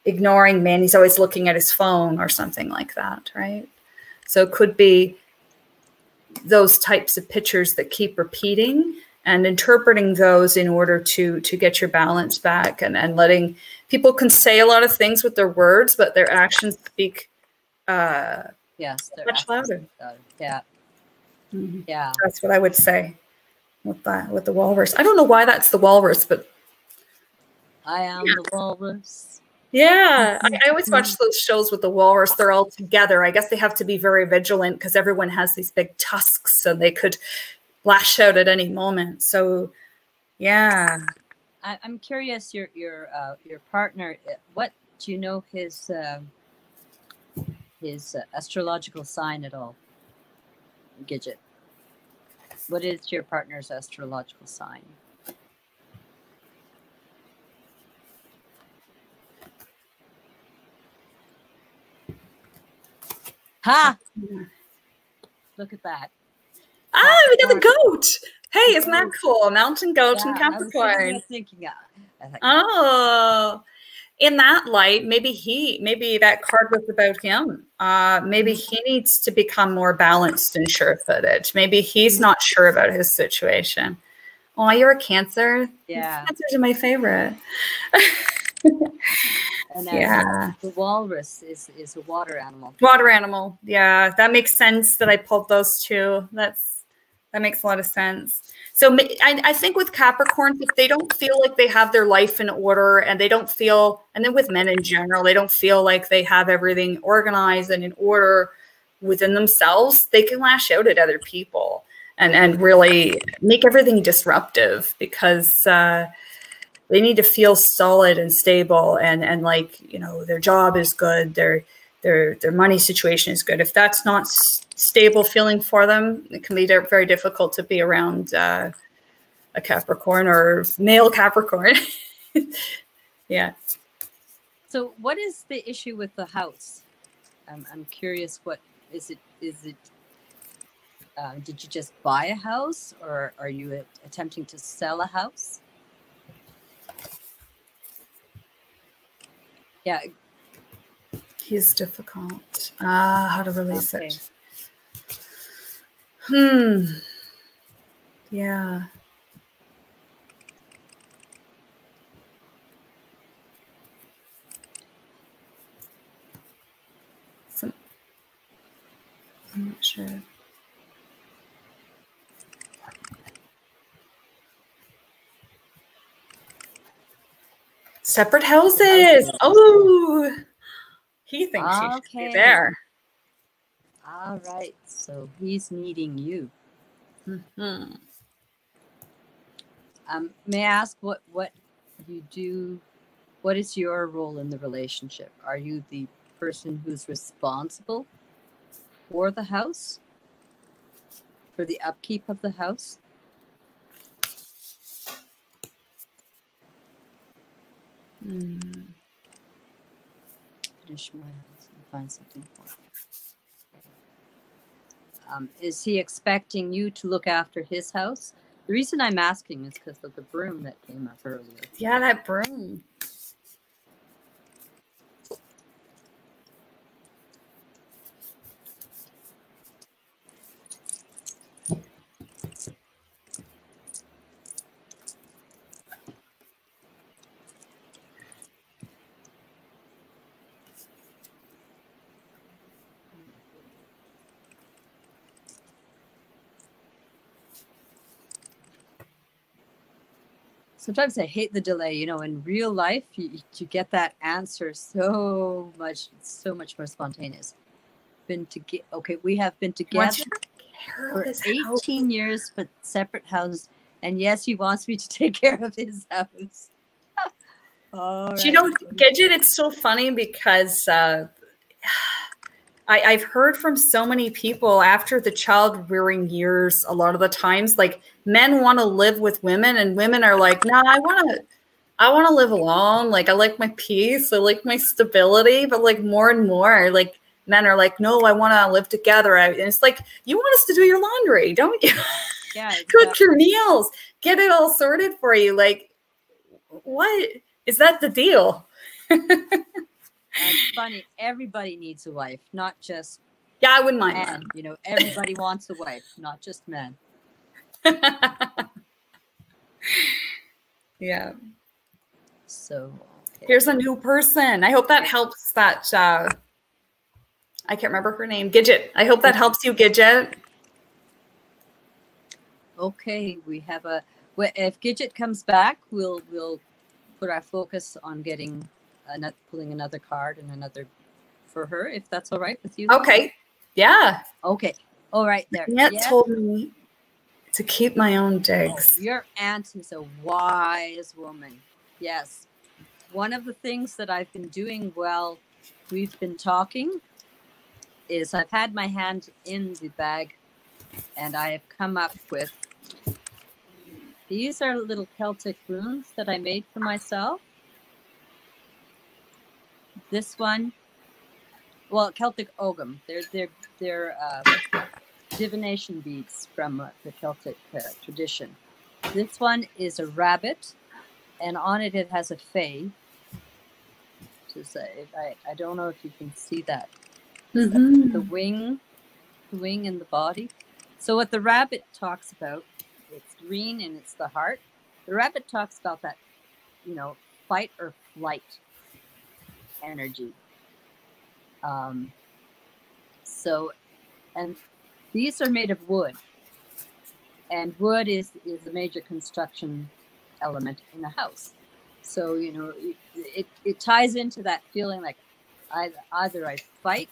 ignoring me and he's always looking at his phone or something like that, right? So it could be those types of pictures that keep repeating and interpreting those in order to to get your balance back and, and letting people can say a lot of things with their words but their actions speak uh yes much louder. yeah. Mm-hmm. yeah. That's what i would say with that with the walrus. I don't know why that's the walrus but i am yeah. the walrus. Yeah I, I always watch those shows with the walrus. They're all together. I guess they have to be very vigilant because everyone has these big tusks and they could lash out at any moment. So, yeah. I, am curious. Your your uh, your partner. Uh, what do you know his uh, his uh, astrological sign at all? Gidget. What is your partner's astrological sign? Ha! Look at that. Ah, we got the goat. Hey, isn't that cool? Mountain goat yeah, and Capricorn. thinking, oh, in that light, maybe he, maybe that card was about him. Uh, maybe mm-hmm. he needs to become more balanced and sure-footed. Maybe he's not sure about his situation. Oh, you're a Cancer. Yeah, Cancers are my favorite. And yeah. The walrus is, is a water animal. Water animal. Yeah, that makes sense that I pulled those two. That's that makes a lot of sense. So I, I, think with Capricorns, if they don't feel like they have their life in order and they don't feel, and then with men in general, they don't feel like they have everything organized and in order within themselves, they can lash out at other people. and and really make everything disruptive because uh, they need to feel solid and stable and and like you know their job is good their their their money situation is good if that's not stable feeling for them it can be very difficult to be around uh, a capricorn or male capricorn yeah so what is the issue with the house i'm, I'm curious what is it is it um, did you just buy a house or are you attempting to sell a house? Yeah. He's difficult. Ah, uh, how to release okay. it. Hmm. Yeah. Some, I'm not sure. Separate houses. Oh, he thinks okay. he should be there. All right. So he's needing you. Mm-hmm. Um, may I ask what what you do? What is your role in the relationship? Are you the person who's responsible for the house, for the upkeep of the house? Mm. Finish my house and find something for um, is he expecting you to look after his house? The reason I'm asking is because of the broom that came up earlier. Yeah, that broom. Sometimes I hate the delay. You know, in real life, you, you get that answer so much, so much more spontaneous. Been to get okay. We have been together for 18 house. years, but separate houses. And yes, he wants me to take care of his house. right. You know, Gidget, it's so funny because uh, I, I've heard from so many people after the child rearing years, a lot of the times, like men want to live with women, and women are like, "No, nah, I want to." I want to live alone. Like I like my peace. I like my stability. But like more and more, like men are like, no, I want to live together. and it's like you want us to do your laundry, don't you? Yeah. Cook your meals, get it all sorted for you. Like, what is that the deal? And funny, everybody needs a wife, not just yeah, I wouldn't mind men. That. You know, everybody wants a wife, not just men. yeah. So okay. here's a new person. I hope that helps. That uh, I can't remember her name. Gidget. I hope that helps you, Gidget. Okay, we have a. If Gidget comes back, we'll we'll put our focus on getting another, pulling another card and another for her, if that's all right with you. Okay. Yeah. Okay. All right. There. Aunt yes. told me to keep my own digs. Oh, your aunt is a wise woman. Yes. One of the things that I've been doing while we've been talking is I've had my hand in the bag and I have come up with these are little Celtic runes that I made for myself. This one, well, Celtic Ogham. They're they're they're uh, divination beads from uh, the Celtic uh, tradition. This one is a rabbit, and on it it has a fae. To say, I I don't know if you can see that. Mm-hmm. The wing, the wing and the body. So what the rabbit talks about, it's green and it's the heart. The rabbit talks about that, you know, fight or flight energy. Um, so, and these are made of wood, and wood is is a major construction element in the house. So you know, it, it, it ties into that feeling like I, either I fight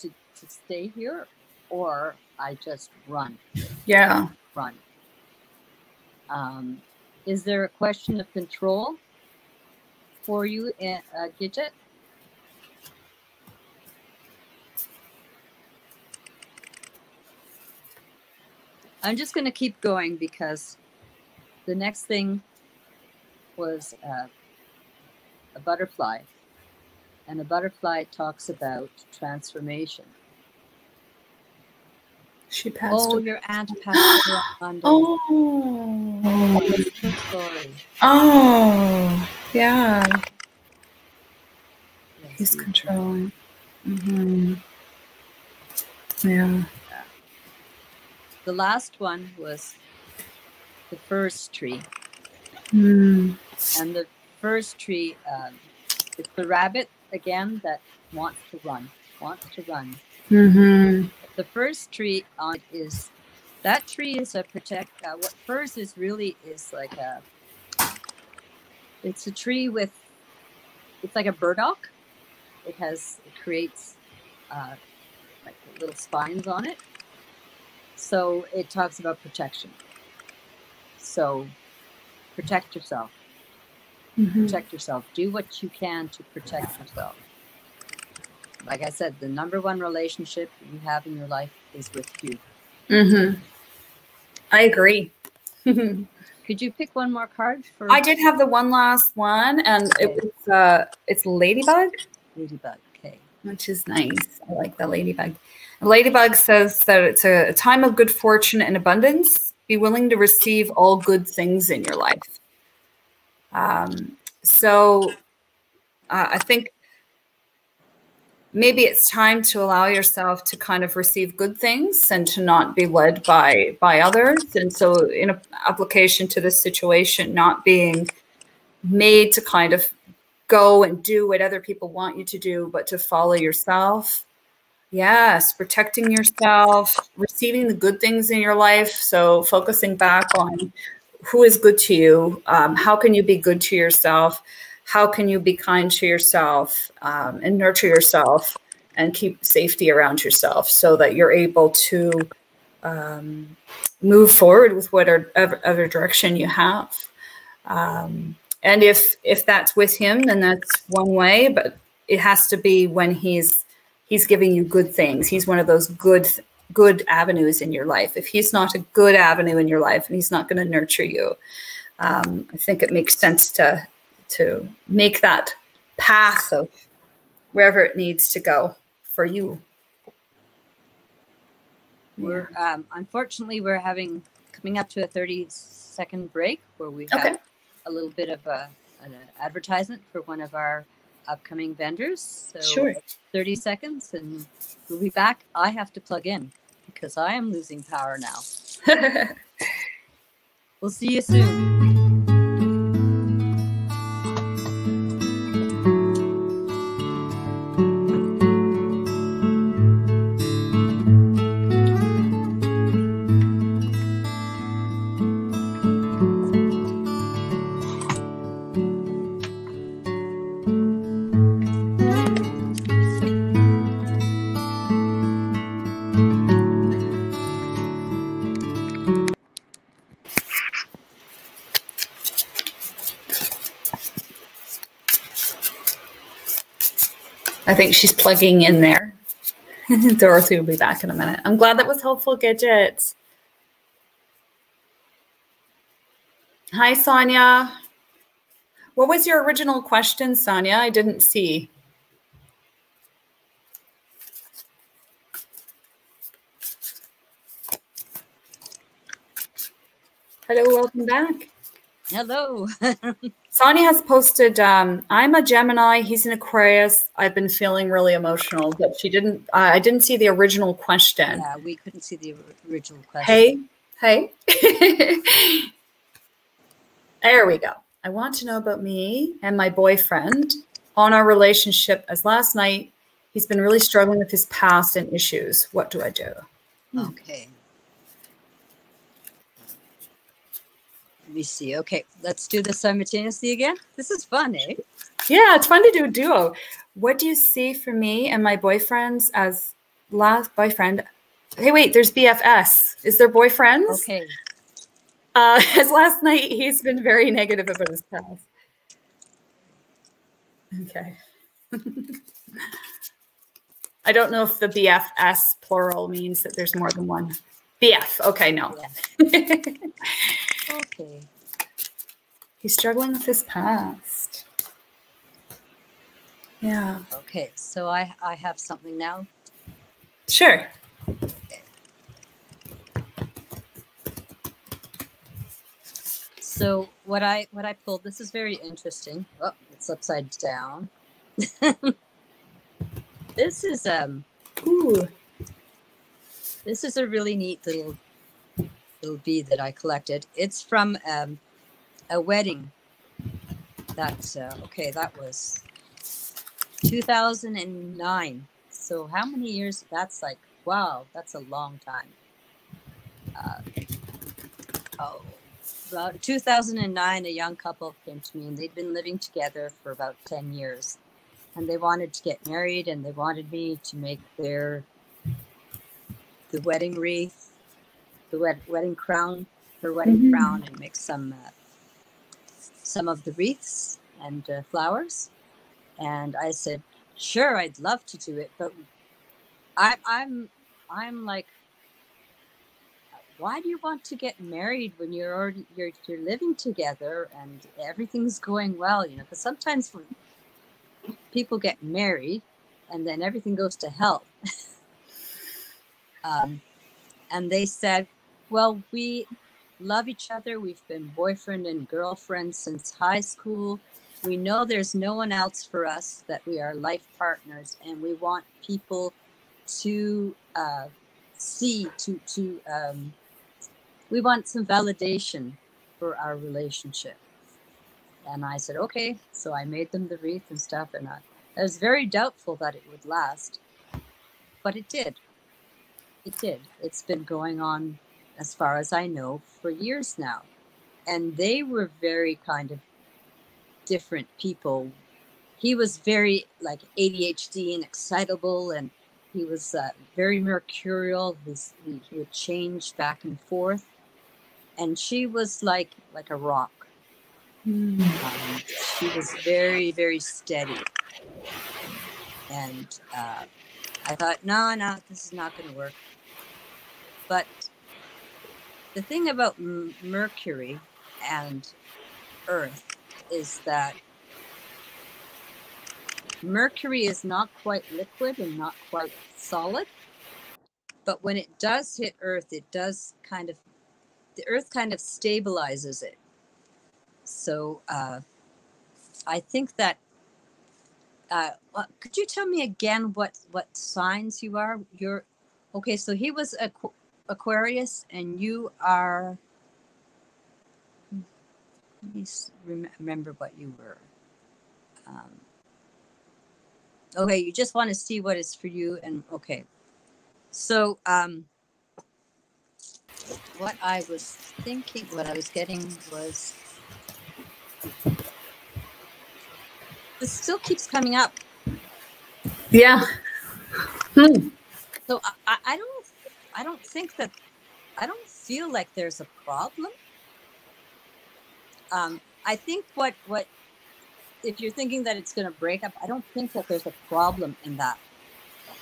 to, to stay here, or I just run, Yeah. run. Um, is there a question of control for you, uh, Gidget? I'm just going to keep going because the next thing was uh, a butterfly. And a butterfly talks about transformation. She passed Oh, away. your aunt passed away. Oh. Sorry. Oh. Yeah. He's controlling. hmm Yeah. The last one was the first tree. Mm. And the first tree, um, it's the rabbit again that wants to run, wants to run. hmm The first tree on is that tree is a protect. Uh, what first is really is like a. It's a tree with. It's like a burdock. It has it creates, uh, like little spines on it. So it talks about protection. So, protect yourself. hmm protect yourself. Do what you can to protect yourself. Like I said, the number one relationship you have in your life is with you. hmm I agree. Could you pick one more card for I did have the one last one, and it was uh, it's Ladybug, Ladybug? Okay. which is nice. I like the Ladybug. Ladybug says that it's a, a time of good fortune and abundance. Be willing to receive all good things in your life. Um, so uh, I think maybe it's time to allow yourself to kind of receive good things and to not be led by by others. And so in application to this situation not being made to kind of go and do what other people want you to do but to follow yourself. Yes protecting yourself receiving the good things in your life. So focusing back on who is good to you um, how can you be good to yourself how can you be kind to yourself um, and nurture yourself and keep safety around yourself so that you're able to um, move forward with whatever other direction you have. Um, and if if that's with him then that's one way but it has to be when he's he's giving you good things. He's one of those good good avenues in your life. If he's not a good avenue in your life and he's not going to nurture you. Um, i think it makes sense to to make that path of wherever it needs to go for you. We're um, unfortunately we're having coming up to a thirty second break where we have Okay. a little bit of a, an advertisement for one of our upcoming vendors. So Sure. thirty seconds, and we'll be back. I have to plug in because I am losing power now. We'll see you soon. Think she's plugging in there. Dorothy will be back in a minute. I'm glad that was helpful, Gidget. Hi, Sonia. What was your original question, Sonia? I didn't see. Hello, welcome back. Hello. Sonia has posted, um, I'm a Gemini, he's an Aquarius. I've been feeling really emotional, but she didn't, I I didn't see the original question. yeah, we couldn't see the original question. Hey, hey. there we go. I want to know about me and my boyfriend on our relationship as last night he's been really struggling with his past and issues. What do I do? Okay. Let me see. Okay, let's do this simultaneously again. This is fun, eh? Yeah, it's fun to do a duo. What do you see for me and my boyfriend's as last boyfriend Hey, wait, there's BFS. Is there boyfriends? Okay. Uh, as last night, he's been very negative about his past. Okay. I don't know if the BFS plural means that there's more than one. BF. Okay, no. Okay. He's struggling with his past. Yeah. Okay. So I I have something now. Sure. So what I what I pulled this is very interesting. Oh, it's upside down. this is um Ooh. This is a really neat little little bead that I collected. It's from um, a wedding. That's uh, okay, that was 2009. So how many years? That's like wow, that's a long time. Uh, oh, about 2009, a young couple came to me, and they'd been living together for about 10 years, and they wanted to get married, and they wanted me to make their the wedding wreath, the wed- wedding crown, her wedding Mhm. crown, and make some uh, some of the wreaths and uh, flowers. And I said, sure, I'd love to do it, but I, I'm I'm like, why do you want to get married when you're already you're you're living together and everything's going well? You know, because sometimes when people get married and then everything goes to hell. um, and they said, well, we love each other. We've been boyfriend and girlfriend since high school. We know there's no one else for us, that we are life partners, and we want people to uh, see, to, to um, we want some validation for our relationship. And I said, okay. So I made them the wreath and stuff, and I, I was very doubtful that it would last, but it did. It did. It's been going on, as far as I know, for years now. And they were very kind of different people. He was very like ADHD and excitable, and he was uh, very mercurial. He's, he, he would change back and forth. And she was like like a rock. Um, she was very, very steady. And uh, I thought, no, no, this is not going to work. But the thing about M- Mercury and Earth is that Mercury is not quite liquid and not quite solid. But when it does hit Earth, it does kind of, the Earth kind of stabilizes it. So uh, I think that. Uh, could you tell me again what what signs you are? You're okay. So he was Aqu- Aquarius, and you are. Let me remember what you were. Um, okay, you just want to see what is for you, and okay. So, um, what I was thinking, what I was getting was this still keeps coming up. Yeah. Hmm. So I, I, I don't I don't think that I don't feel like there's a problem. Um, I think what what if you're thinking that it's going to break up, I don't think that there's a problem in that.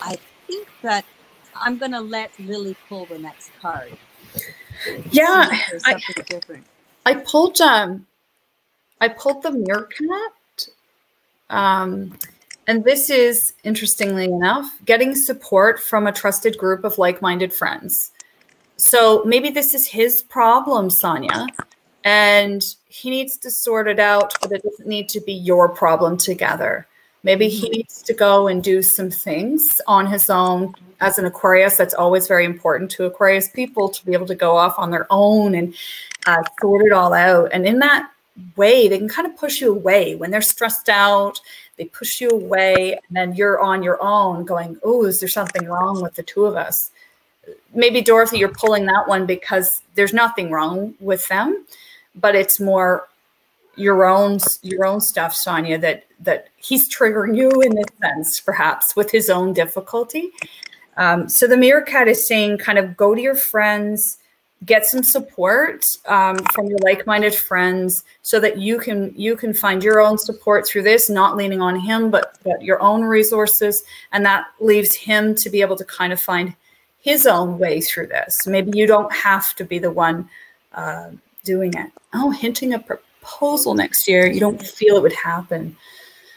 I think that I'm going to let Lili pull the next card. Yeah, See if there's I- I pulled um I pulled the meerkat. Um and this is interestingly enough getting support from a trusted group of like-minded friends. So maybe this is his problem, Sonia, and he needs to sort it out, but it doesn't need to be your problem together. Maybe he needs to go and do some things on his own. As an Aquarius, that's always very important to Aquarius people to be able to go off on their own and uh, sort it all out. And in that way, they can kind of push you away when they're stressed out. They push you away, and then you're on your own, going, "Oh, is there something wrong with the two of us?" Maybe Dorothy, you're pulling that one because there's nothing wrong with them, but it's more your own your own stuff, Sonia. That that he's triggering you in this sense, perhaps with his own difficulty. Um, so the meerkat is saying kind of go to your friends, get some support um, from your like-minded friends so that you can you can find your own support through this not leaning on him but, but your own resources. And that leaves him to be able to kind of find his own way through this. Maybe you don't have to be the one uh, doing it. Oh hinting a proposal next year. You don't feel it would happen.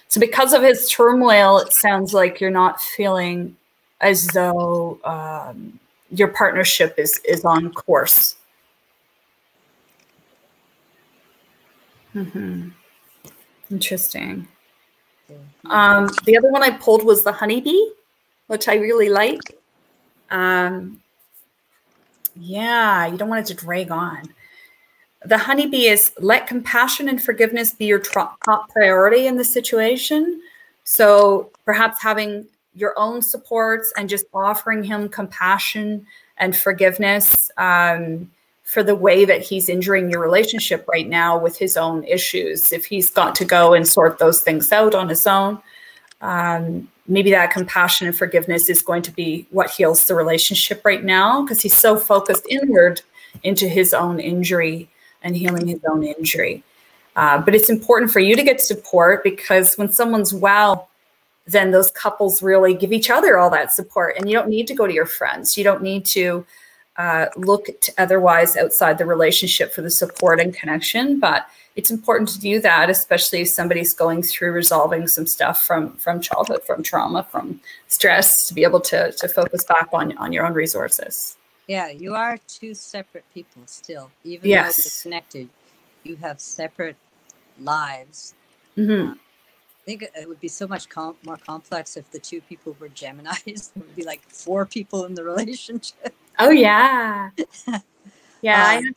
So because of his turmoil it sounds like you're not feeling as though um, your partnership is is on course. Mm-hmm. Interesting. Um, the other one I pulled was the honeybee, which I really like. Um, yeah, you don't want it to drag on. The honeybee is let compassion and forgiveness be your top priority in the situation. So perhaps having your own supports and just offering him compassion and forgiveness um, for the way that he's injuring your relationship right now with his own issues. If he's got to go and sort those things out on his own, um, maybe that compassion and forgiveness is going to be what heals the relationship right now because he's so focused inward into his own injury and healing his own injury. Uh, but it's important for you to get support because when someone's well, then those couples really give each other all that support. And you don't need to go to your friends. You don't need to uh, look to otherwise outside the relationship for the support and connection. But it's important to do that, especially if somebody's going through resolving some stuff from from childhood, from trauma, from stress, to be able to to focus back on on your own resources. Yeah, you are two separate people still, even yes. though you're connected. You have separate lives. Mm-hmm. I think it would be so much com- more complex if the two people were Geminis. There would be like four people in the relationship. Oh yeah, yeah. Um,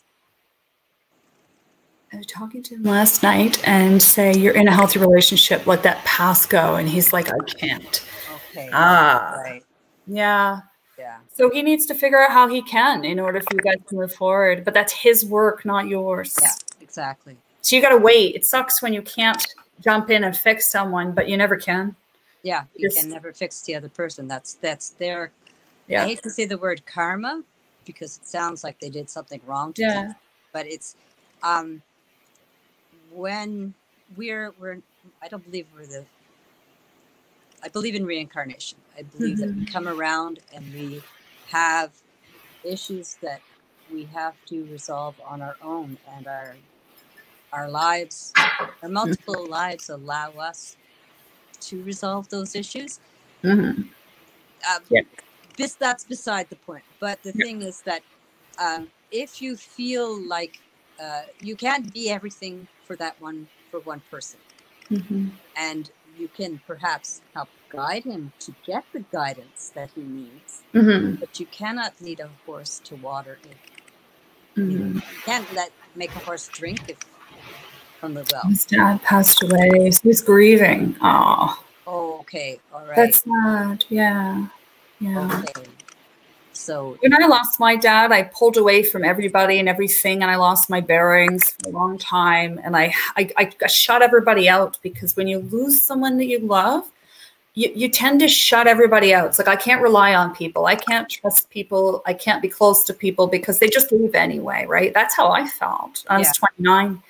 I was talking to him last night and say you're in a healthy relationship. Let that past go, and he's like, I can't. Okay. Ah. Right. Yeah. Yeah. So he needs to figure out how he can in order for you guys to move forward. But that's his work, not yours. Yeah. Exactly. So you got to wait. It sucks when you can't jump in and fix someone, but you never can. Yeah, you Just, can never fix the other person. That's that's their. Yeah. I hate to say the word karma because it sounds like they did something wrong to yeah. them, but it's um when we're we're I don't believe we're the I believe in reincarnation. I believe mm-hmm. that we mm-hmm. come around and we have issues that we have to resolve on our own and our our lives, our multiple lives allow us to resolve those issues. Mm-hmm. Um, yeah. This that's beside the point. But the yeah. thing is that um, if you feel like uh, you can't be everything for that one for one person, mm-hmm. and you can perhaps help guide him to get the guidance that he needs, mm-hmm. but you cannot lead a horse to water. If, you, you can't let make a horse drink if from the well? His dad passed away. So he's grieving. Oh. Oh, okay. All right. That's sad. Yeah. Yeah. Okay. So when I lost my dad, I pulled away from everybody and everything, and I lost my bearings for a long time. And I, I, I shut everybody out because when you lose someone that you love, you, you tend to shut everybody out. It's like I can't rely on people. I can't trust people. I can't be close to people because they just leave anyway, right? That's how I felt. I was yeah. 29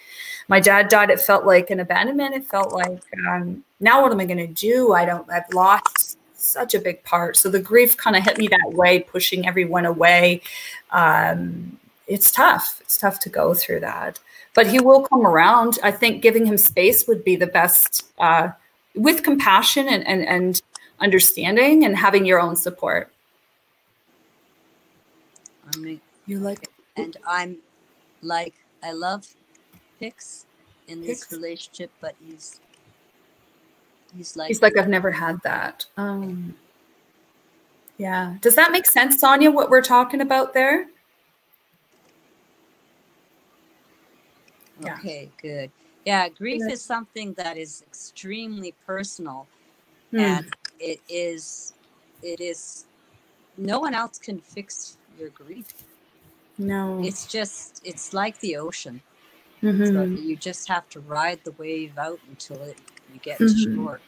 my dad died, it felt like an abandonment. It felt like, um, now what am I going to do? I don't, I've lost such a big part. So the grief kind of hit me that way, pushing everyone away. Um, it's tough. It's tough to go through that. But he will come around. I think giving him space would be the best, uh, with compassion and, and, and understanding and having your own support. I mean, you like, and I'm like, I love Hicks in this relationship, but he's he's like he's like I've never had that. Um, yeah. Does that make sense, Sonia? What we're talking about there? Okay, yeah. good. Yeah, grief is something that is extremely personal, hmm. and it is it is no one else can fix your grief. No, it's just it's like the ocean. Mm-hmm. So you just have to ride the wave out until it you get mm-hmm. to shore.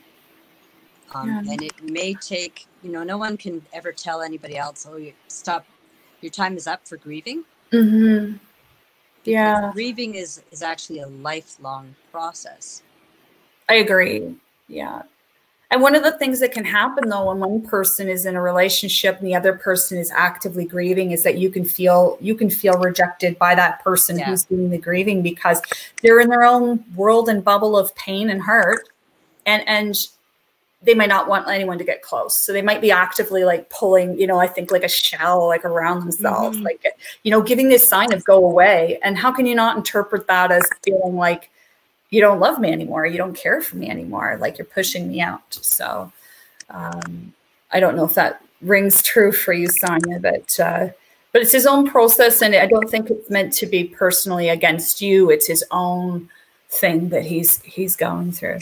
Um, Yeah. And it may take, you know, no one can ever tell anybody else, oh, you stop, your time is up for grieving. Mm-hmm. Yeah. Grieving is, is actually a lifelong process. I agree. Yeah. And one of the things that can happen though when one person is in a relationship and the other person is actively grieving is that you can feel you can feel rejected by that person Yeah. who's doing the grieving because they're in their own world and bubble of pain and hurt and and they might not want anyone to get close. So they might be actively like pulling, you know, I think like a shell like around themselves, Mhm. like you know, giving this sign of go away. And how can you not interpret that as feeling like you don't love me anymore you don't care for me anymore like you're pushing me out so um, i don't know if that rings true for you sonia but uh, but it's his own process and i don't think it's meant to be personally against you it's his own thing that he's he's going through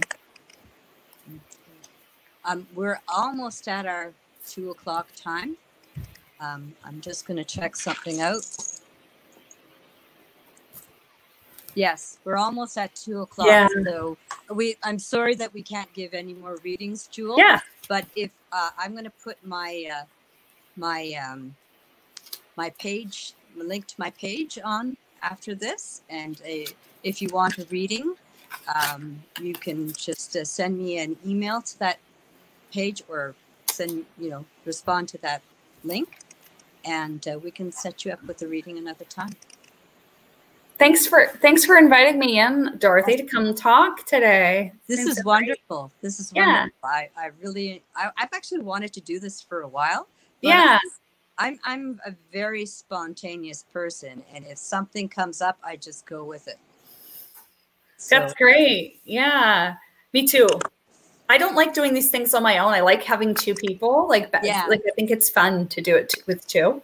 Um, we're almost at our two o'clock time. Um, I'm just going to check something out. Yes, we're almost at two o'clock. Yeah. So we, I'm sorry that we can't give any more readings, Jewel. yeah But if uh, I'm going to put my uh, my um, my page, link to my page on after this, and uh if you want a reading, um, you can just uh, send me an email to that page or send you know respond to that link, and uh, we can set you up with a reading another time. Thanks for thanks for inviting me in dorothy to come talk today This Been is great. wonderful. This is Yeah. wonderful. I, I really I, I've actually wanted to do this for a while. yeah I'm I'm a very spontaneous person, and if something comes up, I just go with it. So, That's great. Yeah, me too. I don't like doing these things on my own. I like having two people. Like, Yeah. like I think it's fun to do it with two.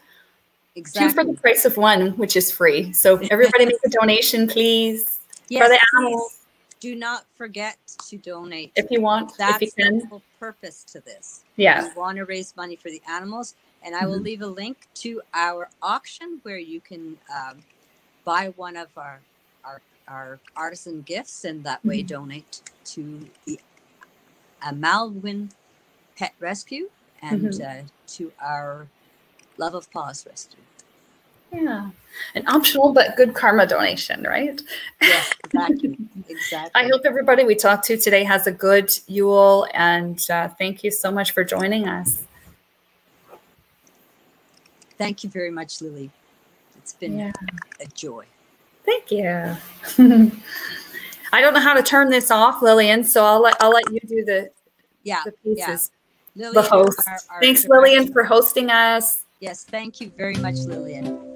Two for the price of one, which is free. So everybody make a donation, please, Yes, for the animals do not forget to donate. if you want, That's if you the can. whole purpose to this. Yeah, We want to raise money for the animals, and I will Mhm. leave a link to our auction where you can um, buy one of our our our artisan gifts, and that way Mhm. donate to the Amalwin Pet Rescue and Mm-hmm. uh, to our Love of Paws Rescue. yeah. An optional but good karma donation, right? Yes, exactly, exactly. I hope everybody we talked to today has a good Yule, and uh, thank you so much for joining us. Thank you very much, Lili. It's been Yeah. a joy. Thank you. I don't know how to turn this off, Lillian, so I'll let I'll let you do the, Yeah, the pieces. Lillian, The host. our- our Thanks, Lillian, for hosting us. Yes, thank you very much, Lillian.